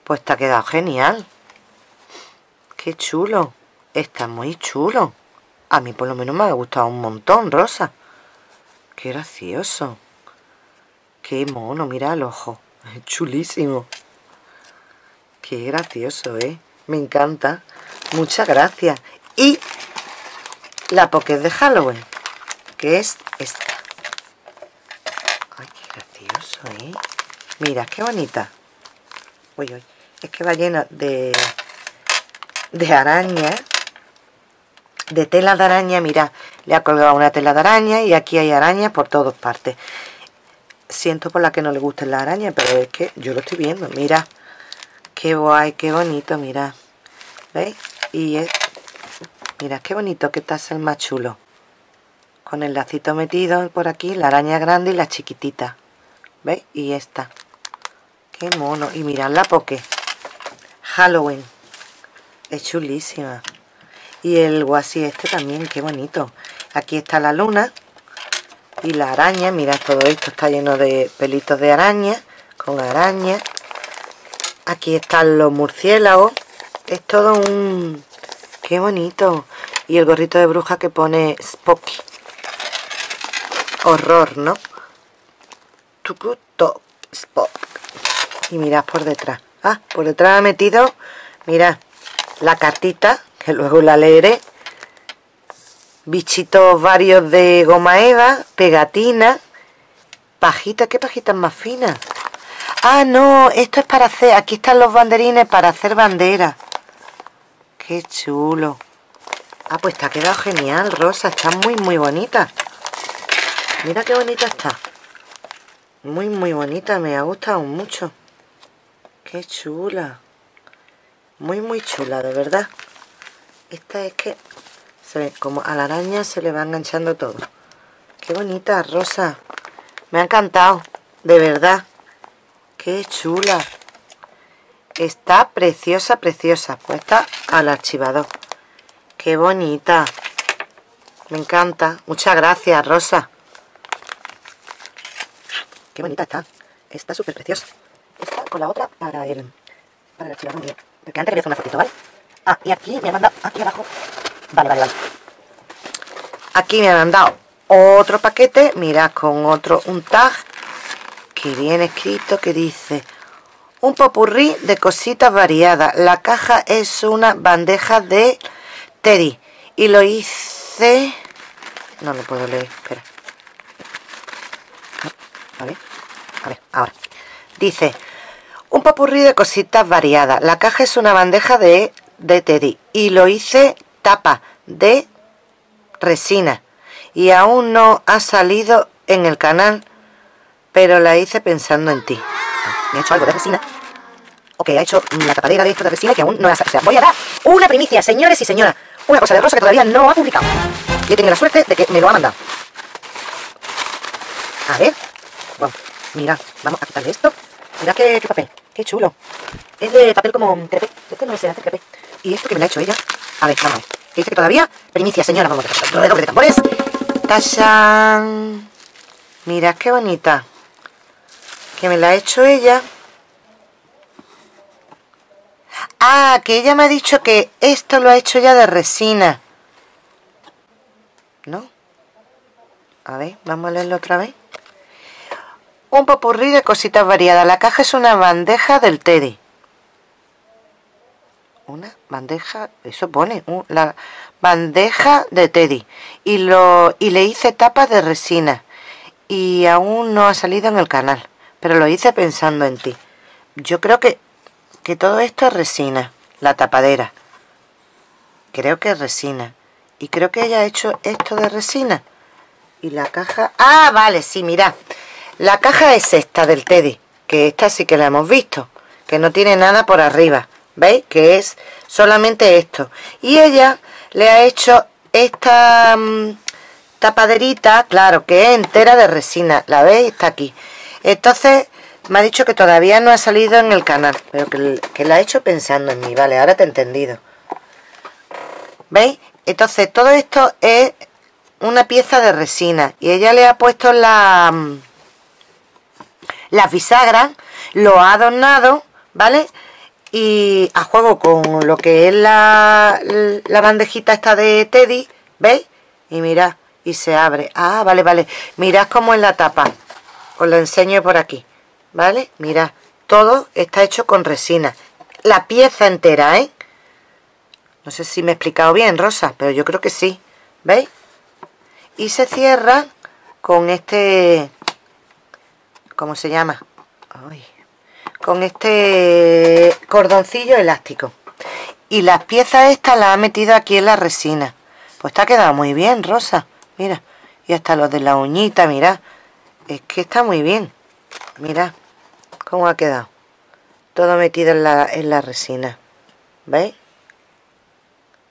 Pues te ha quedado genial. Qué chulo. Está muy chulo. A mí por lo menos me ha gustado un montón, Rosa. Qué gracioso. Qué mono, mira el ojo. Es chulísimo. Qué gracioso, ¿eh? Me encanta. Muchas gracias. Y la Poké de Halloween, que es esta. Ay, qué gracioso, ¿eh? Mira, qué bonita. Uy, uy. Es que va llena de, de araña. De tela de araña, mira. Le ha colgado una tela de araña y aquí hay arañas por todas partes. Siento por la que no le gusten las arañas, pero es que yo lo estoy viendo. Mira. Qué guay, qué bonito, mira. ¿Veis? Y es Mira, qué bonito que está el más chulo. Con el lacito metido por aquí, la araña grande y la chiquitita. ¿Veis? Y esta. Qué mono. Y mirad la poke. Halloween. Es chulísima. Y el guasí este también, qué bonito. Aquí está la luna. Y la araña. Mirad, todo esto está lleno de pelitos de araña. Con araña. Aquí están los murciélagos. Es todo un Qué bonito. Y el gorrito de bruja que pone Spooky. Horror, ¿no? Tucuto Spock. Y mirad por detrás. Ah, por detrás ha metido, mirad, la cartita, que luego la leeré. Bichitos varios de goma eva, pegatina, pajita, ¿qué pajitas más finas? Ah, no, esto es para hacer, aquí están los banderines para hacer banderas. Qué chulo. Ah, pues te ha quedado genial, Rosa. Está muy, muy bonita. Mira qué bonita está. Muy, muy bonita. Me ha gustado mucho. Qué chula. Muy, muy chula, de verdad. Esta es que se ve como a la araña se le va enganchando todo. Qué bonita, Rosa. Me ha encantado. De verdad. Qué chula. Está preciosa, preciosa. Pues está al archivador. Qué bonita. Me encanta. Muchas gracias, Rosa. Qué bonita está. Está súper preciosa. Esta con la otra para el, para el archivador. Porque antes quería hacer una fotito, ¿vale? Ah, y aquí me han mandado, aquí abajo. Vale, vale. Aquí me han mandado otro paquete. Mira, con otro, un tag que viene escrito que dice un popurrí de cositas variadas. La caja es una bandeja de Teddy. Y lo hice... No lo puedo leer, espera. A ver, a ver, ahora. Dice, un popurrí de cositas variadas. La caja es una bandeja de, de Teddy. Y lo hice tapa de resina. Y aún no ha salido en el canal, pero la hice pensando en ti. Me ha hecho algo de resina Ok, ha hecho la tapadera de esto de resina que aún no ha salido. O sea, voy a dar una primicia, señores y señoras. Una cosa de Rosa que todavía no ha publicado. Y he tenido la suerte de que me lo ha mandado. A ver. Bueno, mira, vamos a quitarle esto. Mira qué, papel. Qué chulo. Es de papel como crepé. Este no es de crepé. Y esto que me lo ha hecho ella. A ver, vamos a ver. Dice que todavía primicia, señora. Vamos. Redoble de tambores. ¡Tashan! Mira qué bonita. Que me la ha hecho ella. Ah, que ella me ha dicho que esto lo ha hecho ya de resina. ¿No? A ver, vamos a leerlo otra vez. Un popurrí de cositas variadas. La caja es una bandeja del Teddy. Una bandeja, eso pone, la bandeja de Teddy. Y, lo, y le hice tapas de resina. Y aún no ha salido en el canal. Pero lo hice pensando en ti. Yo creo que que todo esto es resina, la tapadera. Creo que es resina. Y creo que ella ha hecho esto de resina. Y la caja... Ah, vale, sí, mirad. La caja es esta del Teddy. Que esta sí que la hemos visto. Que no tiene nada por arriba. ¿Veis? Que es solamente esto. Y ella le ha hecho esta mm, tapaderita, claro, que es entera de resina. ¿La veis? Está aquí. Entonces, me ha dicho que todavía no ha salido en el canal, pero que, que la ha hecho pensando en mí. Vale, ahora te he entendido. ¿Veis? Entonces, todo esto es una pieza de resina. Y ella le ha puesto la, mm, las bisagras, lo ha adornado, ¿vale? Y a juego con lo que es la, la bandejita esta de Teddy, ¿veis? Y mirad, y se abre. Ah, vale, vale. Mirad cómo es la tapa. Os lo enseño por aquí. ¿Vale? Mirad, todo está hecho con resina. La pieza entera, ¿eh? No sé si me he explicado bien, Rosa, pero yo creo que sí. ¿Veis? Y se cierra con este... ¿Cómo se llama? Con este cordoncillo elástico. Y las piezas estas las ha metido aquí en la resina. Pues está quedado muy bien, Rosa. Mira. Y hasta los de la uñita, mira. Es que está muy bien. Mira cómo ha quedado. Todo metido en la, en la resina. ¿Veis?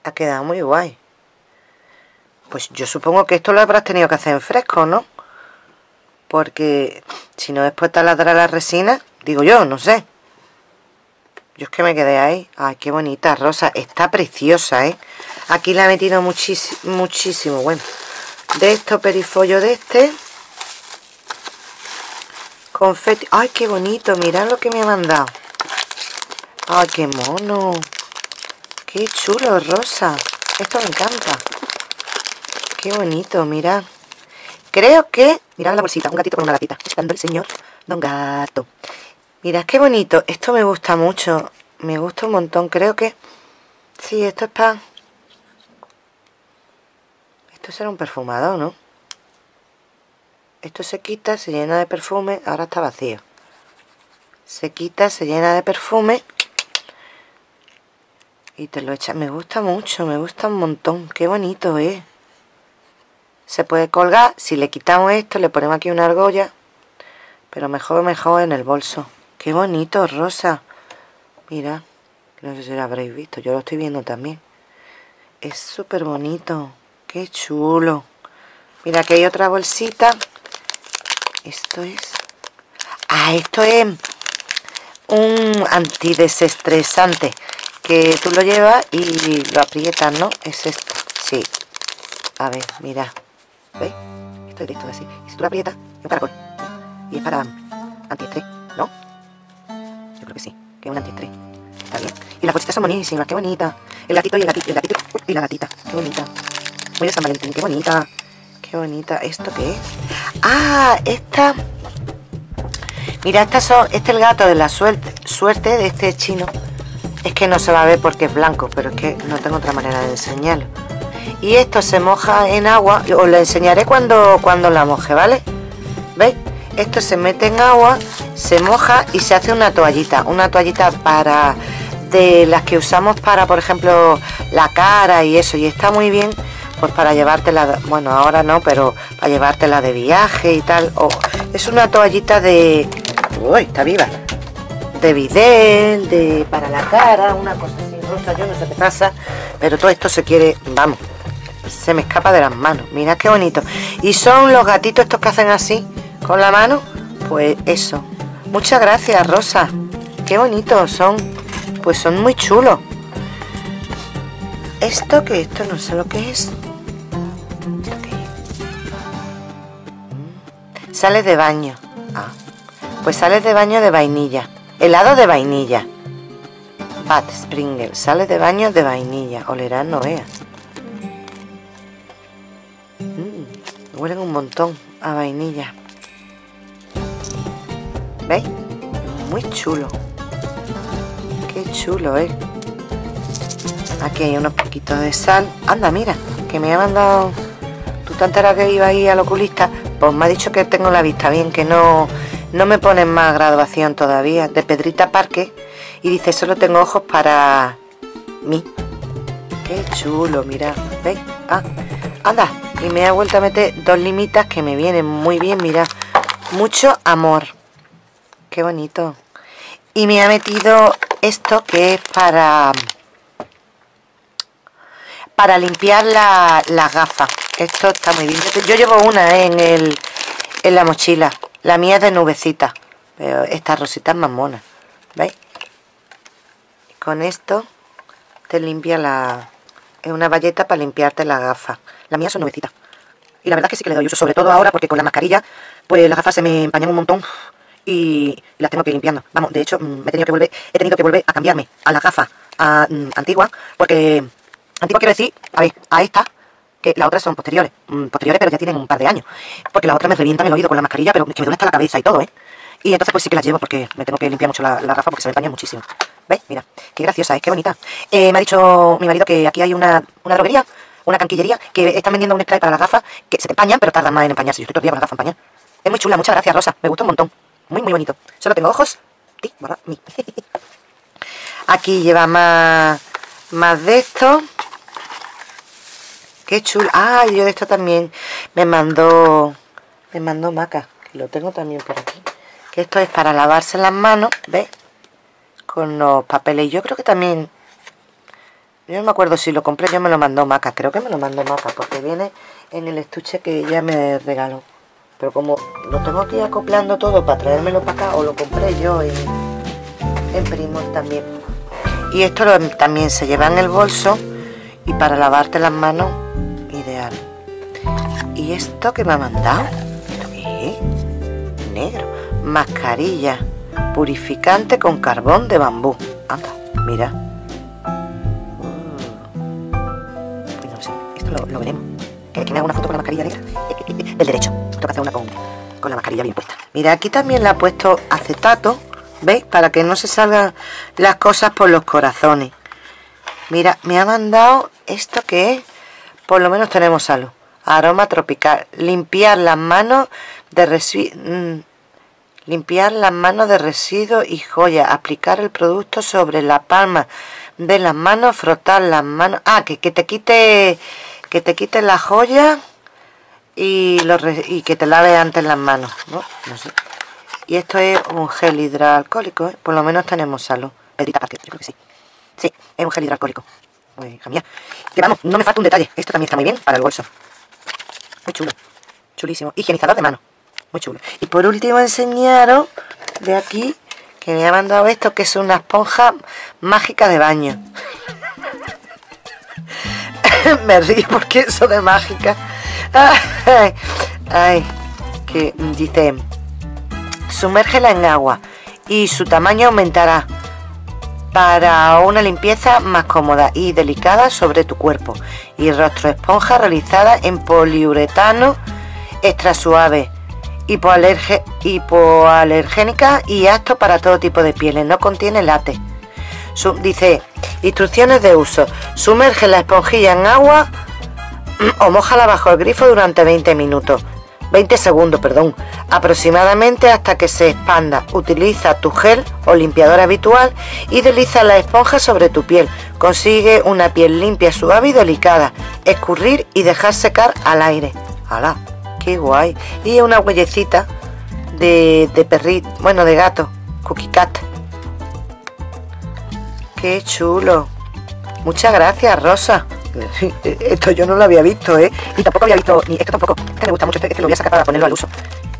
Ha quedado muy guay. Pues yo supongo que esto lo habrás tenido que hacer en fresco, ¿no? Porque si no después taladra la resina, digo yo, no sé. Yo es que me quedé ahí. Ay, qué bonita rosa. Está preciosa, ¿eh? Aquí la he metido muchísimo, muchísimo. Bueno, de esto perifollo de este. Confeti. Ay, qué bonito. Mirad lo que me ha mandado. Ay, qué mono. Qué chulo, rosa. Esto me encanta. Qué bonito, mirad. Creo que... Mirad la bolsita, un gatito con una gatita. Dando el señor Don Gato. Mirad qué bonito. Esto me gusta mucho. Me gusta un montón. Creo que... Sí, esto es para... Esto será un perfumado, ¿no? Esto se quita, se llena de perfume. Ahora está vacío. Se quita, se llena de perfume y te lo echa. Me gusta mucho, me gusta un montón. Qué bonito es. Se puede colgar. Si le quitamos esto, le ponemos aquí una argolla. Pero mejor, mejor en el bolso. Qué bonito, rosa. Mira. No sé si lo habréis visto. Yo lo estoy viendo también. Es súper bonito. Qué chulo. Mira, que hay otra bolsita. Esto es... Ah, esto es un antidesestresante que tú lo llevas y lo aprietas, ¿no? Es esto, sí. A ver, mira. ¿Veis? Esto es esto así. Y si tú lo aprietas, es un caracol. Y es para antiestrés, ¿no? Creo que sí, que es un antiestrés. Está bien. Y las bolsitas son buenísimas, qué bonita. El gatito y el gatito, y la gatita, qué bonita. Muy de San Valentín, qué bonita. Qué bonita. ¿Esto qué es? Ah, esta... Mira, esta son, este es el gato de la suerte, suerte de este chino es que no se va a ver porque es blanco, pero es que no tengo otra manera de enseñarlo. Y esto se moja en agua, os lo enseñaré cuando, cuando la moje, ¿vale? ¿Veis? Esto se mete en agua, se moja y se hace una toallita. Una toallita para de las que usamos para, por ejemplo, la cara y eso. Y está muy bien, pues para llevártela, bueno, ahora no, pero para llevártela de viaje y tal. O es una toallita de... Uy, está viva de videl, de para la cara, una cosa así rosa, yo no sé qué pasa, pero todo esto se quiere, vamos, se me escapa de las manos. Mira qué bonito. Y son los gatitos estos que hacen así, con la mano, pues eso. Muchas gracias, Rosa. Qué bonitos son. Pues son muy chulos. Esto que esto no sé lo que es. ¿Esto? Sales de baño. Ah. Pues sales de baño de vainilla. Helado de vainilla. Pat Springer. Sale de baño de vainilla. Olerán, no veas. Mm, huelen un montón a vainilla. ¿Veis? Muy chulo. Qué chulo, ¿eh? Aquí hay unos poquitos de sal. Anda, mira, que me ha mandado... Tú tan que iba ahí al oculista, pues me ha dicho que tengo la vista bien, que no no me ponen más graduación todavía. De Pedrita Parque. Y dice, solo tengo ojos para mí. Qué chulo, mira. ¿Veis? Ah, anda. Y me ha vuelto a meter dos limitas que me vienen muy bien, mira. Mucho amor. Qué bonito. Y me ha metido esto que es para para limpiar las gafas. Esto está muy bien. Yo llevo una ¿eh? en, el, en la mochila. La mía es de nubecita. Pero esta rosita es más mona. ¿Veis? Con esto te limpia la... Es una valleta para limpiarte las gafas. La mía son nubecitas. Y la verdad es que sí que le doy uso, sobre todo ahora porque con la mascarilla, pues las gafas se me empañan un montón y las tengo que ir limpiando. Vamos, de hecho, mm, he tenido que volver, he tenido que volver a cambiarme a las gafas mm, antiguas, porque antigua quiero decir, a ver, a esta que las otras son posteriores, mm, posteriores pero ya tienen un par de años, porque la otra me revientan el oído con la mascarilla, pero que me duele hasta la cabeza y todo, ¿eh? Y entonces pues sí que las llevo porque me tengo que limpiar mucho la, la gafa porque se me empañan muchísimo. ¿Veis? Mira, qué graciosa es, qué bonita. Eh, me ha dicho mi marido que aquí hay una, una droguería, una canquillería, que están vendiendo un spray para las gafas que se te empañan, pero tardan más en empañarse. Yo estoy todo el día con las gafas empañadas. Es muy chula, muchas gracias, Rosa. Me gusta un montón. Muy, muy bonito. Solo tengo ojos. [laughs] Aquí lleva más, más de esto. Qué chulo. Ah, yo de esto también me mandó, me mandó Maca, lo tengo también por aquí. Que esto es para lavarse las manos, ¿ves? Con los papeles. Yo creo que también, yo no me acuerdo si lo compré, yo me lo mandó Maca. Creo que me lo mandó Maca, porque viene en el estuche que ella me regaló. Pero como lo tengo aquí acoplando todo para traérmelo para acá, o lo compré yo en, en Primos también. Y esto también se lleva en el bolso y para lavarte las manos, ideal. ¿Y esto que me ha mandado? ¿Esto qué es? Negro. Mascarilla purificante con carbón de bambú. Anda, mira. Mm. Esto lo, veremos. ¿Quieres que me haga una foto con la mascarilla negra? Del derecho. Tengo que hacer una con, con la mascarilla bien puesta. Mira, aquí también le ha puesto acetato, ¿veis? Para que no se salgan las cosas por los corazones. Mira, me ha mandado esto que es, por lo menos tenemos salud. Aroma tropical. Limpiar las manos de residuos. Mm, limpiar las manos de residuos y joya. Aplicar el producto sobre la palma de las manos. Frotar las manos. Ah, que, que te quite. Que te quite la joya. Y, y que te lave antes las manos. ¿no? no sé. Y esto es un gel hidroalcohólico. ¿eh? Por lo menos tenemos salud. Pedrita Parker, yo creo que sí. Sí, es un gel hidroalcohólico. hija mía. Que vamos, no me falta un detalle. Esto también está muy bien para el bolso. Muy chulo. Chulísimo. Higienizador de mano. Muy chulo. Y por último enseñaros de aquí que me ha mandado esto que es una esponja mágica de baño. [laughs] me río porque eso de mágica. Ay, que dice, sumérgela en agua y su tamaño aumentará para una limpieza más cómoda y delicada sobre tu cuerpo. Y rostro esponja realizada en poliuretano extra suave hipoalergénica y apto para todo tipo de pieles. No contiene látex. Dice instrucciones de uso sumerge la esponjilla en agua [clears throat] o mojala bajo el grifo durante 20 minutos 20 segundos, perdón, aproximadamente hasta que se expanda. Utiliza tu gel o limpiador habitual y desliza la esponja sobre tu piel. Consigue una piel limpia, suave y delicada. Escurrir y dejar secar al aire. ¡Hala! ¡Qué guay! Y una huellecita de, de perrito, bueno, de gato, Cookie Cat. ¡Qué chulo! Muchas gracias, Rosa. [laughs] Esto yo no lo había visto, ¿eh? Y tampoco había visto, ni esto tampoco. Este me gusta mucho, este, este, lo voy a sacar para ponerlo al uso.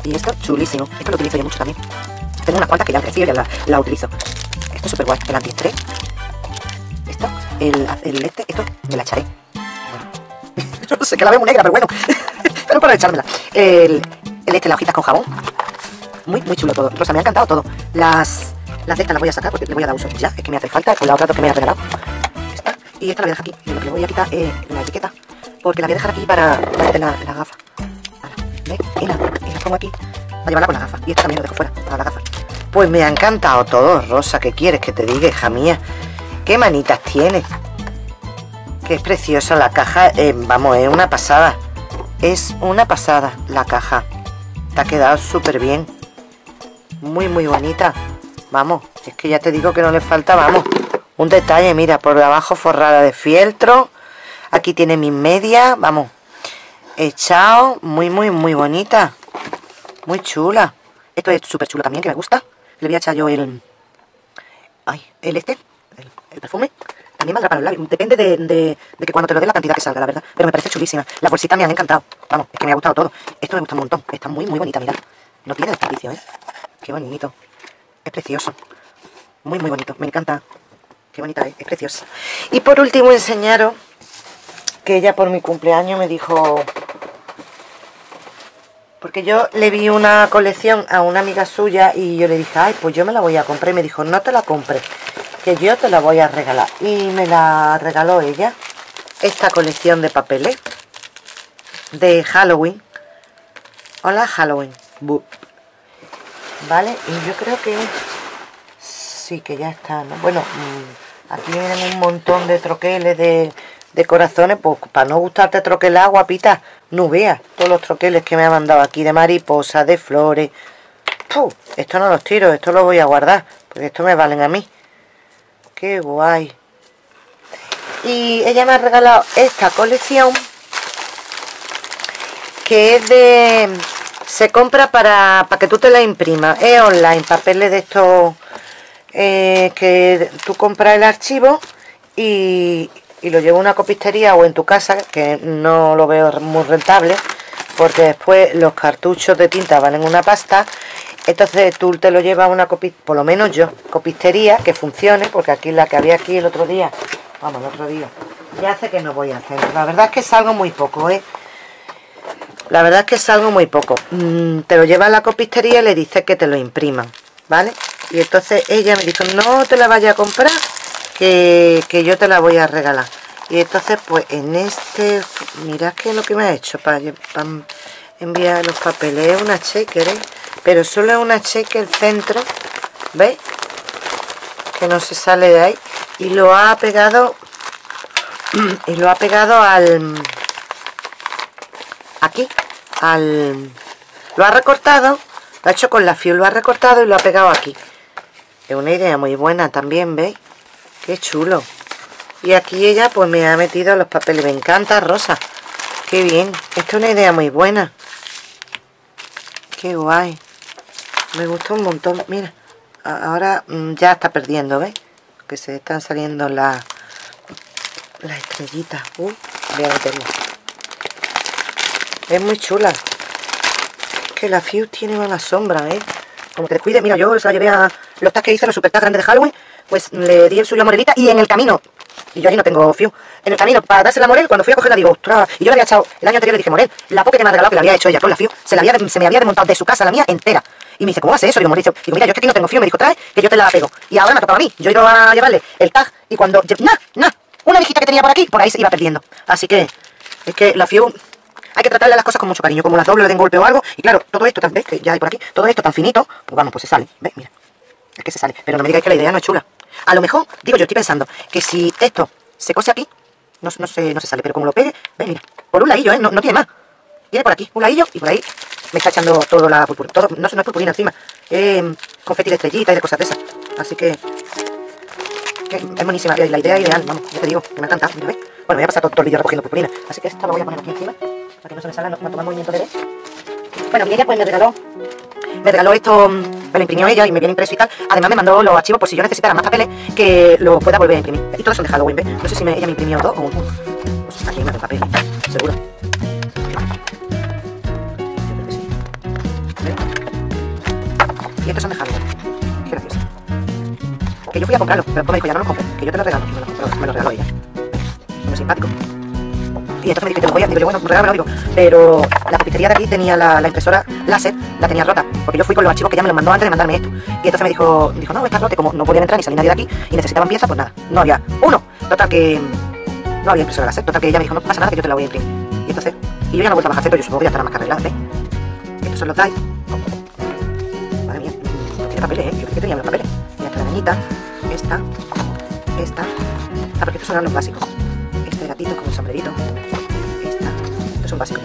Y esto, chulísimo. Esto lo utilizo yo mucho también. Tengo unas cuantas que ya han y ya la, utilizo. Esto es súper guay. El antiestrés. Esto, el, el este, esto me la echaré. [laughs] no sé, que la veo muy negra, pero bueno. [laughs] pero para echármela. El, el este, las hojitas con jabón. Muy, muy chulo todo. Rosa, me ha encantado todo. Las, las de estas las voy a sacar porque le voy a dar uso ya. Es que me hace falta con la otra que me ha regalado. Y esta la voy a dejar aquí. Y lo que le voy a quitar es la etiqueta. Porque la voy a dejar aquí para, para la, la gafa. ¿Ves? Y la, y la pongo aquí para llevarla con la gafa. Y esta también lo dejo fuera para la gafa. Pues me ha encantado todo, Rosa. ¿Qué quieres que te diga, hija mía? ¿Qué manitas tiene? Que es preciosa la caja. Eh, vamos, es una pasada. Es una pasada la caja. Te ha quedado súper bien. Muy, muy bonita. Vamos, es que ya te digo que no le falta, vamos. Un detalle, mira, por abajo forrada de fieltro. Aquí tiene mis medias, vamos. Echado, muy, muy, muy bonita. Muy chula. Esto es súper chulo también, que me gusta. Le voy a echar yo el... Ay, el este, el, perfume. también valdrá para los labios. Depende de, de, de que cuando te lo dé la cantidad que salga, la verdad. Pero me parece chulísima. Las bolsitas me han encantado. Vamos, es que me ha gustado todo. Esto me gusta un montón. Está muy, muy bonita, mirad. No tiene desperdicio, ¿eh? Qué bonito. Es precioso. Muy, muy bonito. Me encanta. Qué bonita es. Es preciosa. Y por último enseñaros que ella por mi cumpleaños me dijo... Porque yo le vi una colección a una amiga suya y yo le dije, ay, pues yo me la voy a comprar. Y me dijo, no te la compres, que yo te la voy a regalar. Y me la regaló ella, esta colección de papeles de Halloween. Hola, Halloween. Vale, y yo creo que sí que ya está, ¿no? Bueno, mm, aquí vienen un montón de troqueles de, de corazones, pues para no gustarte troquelar, guapita, no veas todos los troqueles que me ha mandado aquí de mariposas, de flores. Esto no los tiro, esto lo voy a guardar, porque esto me valen a mí. Qué guay. Y ella me ha regalado esta colección que es de... Se compra para, para que tú te la imprimas. Es online, papeles de estos eh, que tú compras el archivo y, y lo llevo a una copistería o en tu casa, que no lo veo muy rentable, porque después los cartuchos de tinta valen una pasta, entonces tú te lo llevas una copistería, por lo menos yo, copistería, que funcione, porque aquí la que había aquí el otro día, vamos, el otro día, ya hace que no voy a hacer. La verdad es que salgo muy poco, ¿eh? La verdad es que salgo muy poco. Mm, te lo llevas a la copistería y le dices que te lo impriman, ¿vale? Y entonces ella me dijo, no te la vayas a comprar, que, que yo te la voy a regalar. Y entonces, pues en este, mirad que es lo que me ha hecho para, enviar los papeles. Es una shaker, ¿eh? Pero solo es una shaker el centro, ¿veis? Que no se sale de ahí. Y lo ha pegado, [clears throat] y lo ha pegado al, aquí, al, lo ha recortado, lo ha hecho con la fiel, lo ha recortado y lo ha pegado aquí. Es una idea muy buena también, ¿veis? Qué chulo. Y aquí ella pues me ha metido los papeles. Me encanta Rosa. Qué bien. Esta es una idea muy buena. Qué guay. Me gustó un montón. Mira. Ahora mm, ya está perdiendo, ¿ves? Que se están saliendo las las estrellitas. Uh, voy a meterla. Es muy chula. Que la Fuse tiene mala sombra, ¿eh? Como que descuide. Mira, yo se la llevé a los tags que hice, los super tags grandes de Halloween. Pues le di el suyo a Morelita y en el camino y yo ahí no tengo Fiu. En el camino, para dársela a Morel, cuando fui a cogerla, digo, ostras, y yo le había echado, el año anterior le dije, Morel, la poca que me ha regalado, que la había hecho ella con la Fiu, se, la había, se me había desmontado de su casa, la mía, entera. Y me dice, ¿cómo hace eso? Digo, Morel, digo, mira, yo es que aquí no tengo Fiu, me dijo, trae, que yo te la pego. Y ahora me ha tocado a mí, yo ido a llevarle el tag, y cuando, nah, nah, una viejita que tenía por aquí, por ahí se iba perdiendo. Así que, es que la Fiu, hay que tratarle las cosas con mucho cariño, como las doble le den golpe o algo, y claro, todo esto, ¿ves? Que ya hay por aquí, todo esto tan finito, pues vamos, pues se sale, ¿ves? Mira, es que se sale. Pero no me digáis que la idea no es chula. A lo mejor, digo yo, estoy pensando que si esto se cose aquí, no, no, se, no se sale, pero como lo pegue, ve, mira, por un ladillo, ¿eh? No, tiene más. Tiene por aquí un ladillo y por ahí me está echando todo la purpurina. Todo, no, no es purpurina encima, eh, confeti de estrellita y de cosas de esas. Así que, es buenísima, la idea ideal, vamos, ya te digo, que me ha encantado, mira, ¿ves? Bueno, voy a pasar todo, el vídeo recogiendo purpurina, así que esta lo voy a poner aquí encima, para que no se me salga, no, no movimiento de Bueno, y ella pues me regaló me regaló esto, me lo imprimió ella y me viene impreso y tal. Además me mandó los archivos por si yo necesitara más papeles que lo pueda volver a imprimir. Y todos son de Halloween, ¿ves? No sé si me, ella me imprimió todo o... Pues aquí más de papel, seguro. Y estos son de Halloween. Qué gracioso. Que yo fui a comprarlo, pero después me dijo, ya no lo compré, que yo te lo regalo. Y me lo, compró, me lo regaló ella. Muy simpático. Y entonces me dijo, te lo voy a... Digo, bueno, regálamelo, digo. Pero la copistería de aquí tenía la, la impresora láser, la tenía rota. Porque yo fui con los archivos que ella me los mandó antes de mandarme esto. Y entonces me dijo, dijo, no, está rota. Como no podían entrar ni salir nadie de aquí y necesitaban piezas, pues nada, no había uno. Total que no había impresora láser. Total que ella me dijo, no pasa nada, que yo te la voy a imprimir. Y entonces, y yo ya no he vuelto a bajar, pero yo supongo que ya estará más que arreglada, ¿ves? Estos son los dice. Madre mía, tiene papeles, ¿eh? Yo creo que tenía los papeles. Mira, esta arañita, esta, esta. Ah, porque estos son los básicos. Este gatito con el sombrerito. Esta, estos son básicos.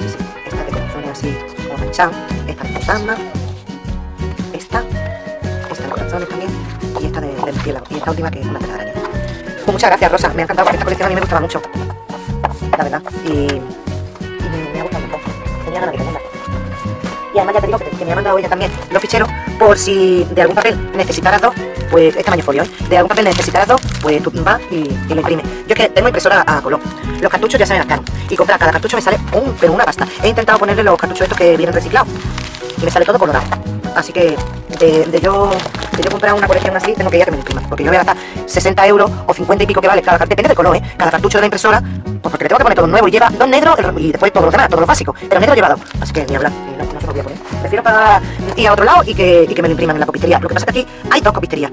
Sí, sí, esta de corazones así como manchado. Esta de fantasma. Esta, esta de corazones también. Y esta de, de murciélago. Y esta última que es una telaraña. Pues muchas gracias, Rosa. Me ha encantado esta colección a mí me gustaba mucho. La verdad. Y, me, ha gustado un montón. Tenía ganas de tenerla. Y además ya te digo que, me ha mandado ella también los ficheros por si de algún papel necesitaras dos, pues es tamaño folio, ¿eh? De algún papel necesitaras dos, pues tú vas y, lo imprimes. Yo es que tengo impresora a color. Los cartuchos ya salen caros. Y comprar cada cartucho me sale un, pero una pasta. He intentado ponerle los cartuchos estos que vienen reciclados. Y me sale todo colorado. Así que de, yo, de yo comprar una colección así, tengo que ir a que me lo impriman. Porque yo voy a gastar 60 euros o 50 y pico que vale cada cartucho. Depende del color, ¿eh? Cada cartucho de la impresora, pues porque le tengo que poner todo nuevo. Y lleva dos negros y después todos los demás, todo lo básico. Pero negro lleva dos. Así que ni hablar. No, no se lo voy a poner. Prefiero pagar ir a otro lado y que, y que me lo impriman en la copistería. Lo que pasa es que aquí hay dos copisterías.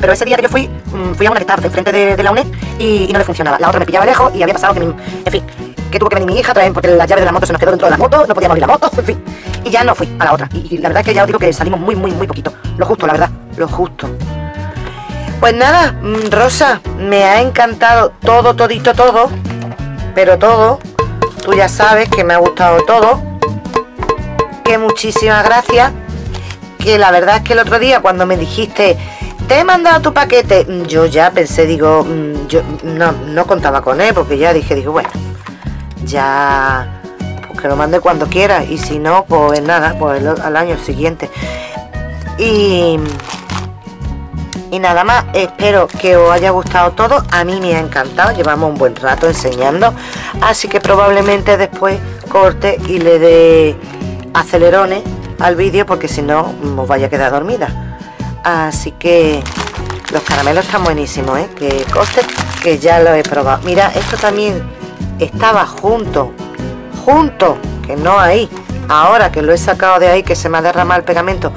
Pero ese día que yo fui, mm, fui a una que estaba enfrente de, la UNED y, no le funcionaba. La otra me pillaba lejos y había pasado que, mi- en fin, que tuvo que venir mi hija también porque la llave de la moto se nos quedó dentro de la moto, no podíamos abrir la moto, [laughs] en fin. Y ya no fui a la otra. Y, y la verdad es que ya os digo que salimos muy, muy, muy poquito. Lo justo, la verdad, lo justo. Pues nada, mm, Rosa, me ha encantado todo, todito, todo. Pero todo, tú ya sabes que me ha gustado todo. Que muchísimas gracias que la verdad es que el otro día cuando me dijiste te he mandado tu paquete, mm, yo ya pensé, digo, mm, yo no, contaba con él, porque ya dije, digo, bueno, ya pues que lo mande cuando quiera, y si no, pues nada, pues al año siguiente. Y, y nada más, espero que os haya gustado todo, a mí me ha encantado, llevamos un buen rato enseñando, así que probablemente después corte y le dé acelerones al vídeo porque si no os vaya a quedar dormida. Así que los caramelos están buenísimos, ¿eh? Que coste que ya lo he probado. Mira, esto también estaba junto, junto, que no ahí. Ahora que lo he sacado de ahí, que se me ha derramado el pegamento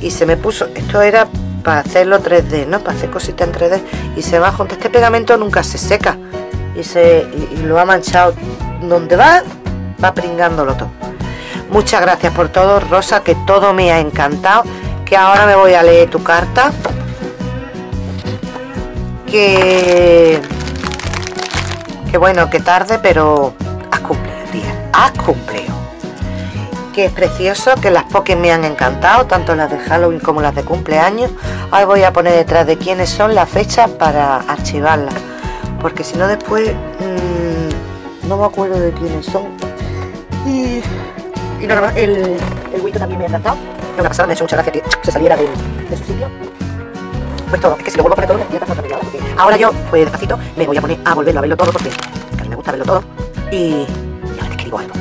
y se me puso, esto era para hacerlo 3D, ¿no? Para hacer cositas en 3D y se va junto. Este pegamento nunca se seca y, se, y, lo ha manchado. Donde va, va pringándolo todo. Muchas gracias por todo, Rosa, que todo me ha encantado. Que ahora me voy a leer tu carta. Que. Que bueno, que tarde, pero has cumplido, tía. Has cumplido. Que es precioso, que las Pokés me han encantado, tanto las de Halloween como las de cumpleaños. Ahora voy a poner detrás de quiénes son las fechas para archivarlas. Porque si no, después. mmm, no me acuerdo de quiénes son. Y. Y más, el, el también me ha encantado. Es una pasada, me ha hecho mucha gracia que se saliera de, su sitio. Pues todo, que si lo vuelvo a poner todo, me estoy porque ahora yo, pues despacito, me voy a poner a volverlo a verlo todo, porque a me gusta verlo todo. Y, y ahora te digo algo.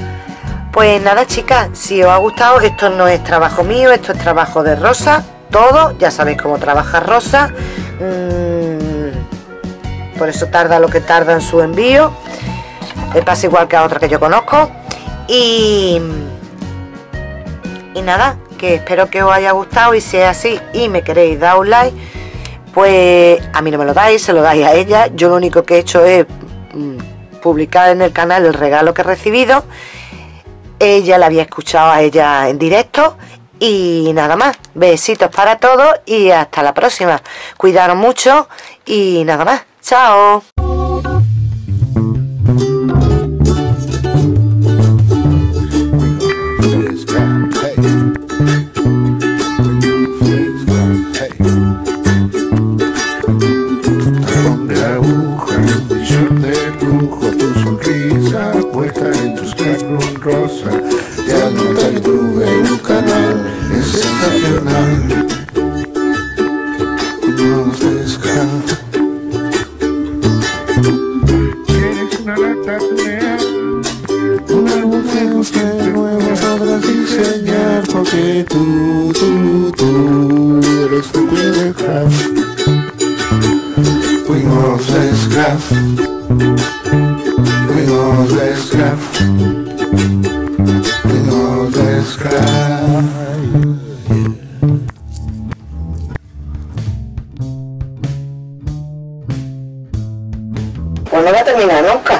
Pues nada, chicas, si os ha gustado, esto no es trabajo mío, esto es trabajo de Rosa, todo, ya sabéis cómo trabaja Rosa. Mm, por eso tarda lo que tarda en su envío. Le pasa igual que a otra que yo conozco. Y, y nada, espero que os haya gustado y si es así y me queréis dar un like, pues a mí no me lo dais, se lo dais a ella. Yo lo único que he hecho es mm, publicar en el canal el regalo que he recibido. Ella la había escuchado a ella en directo y nada más. Besitos para todos y hasta la próxima. Cuidaros mucho y nada más. Chao. esclave.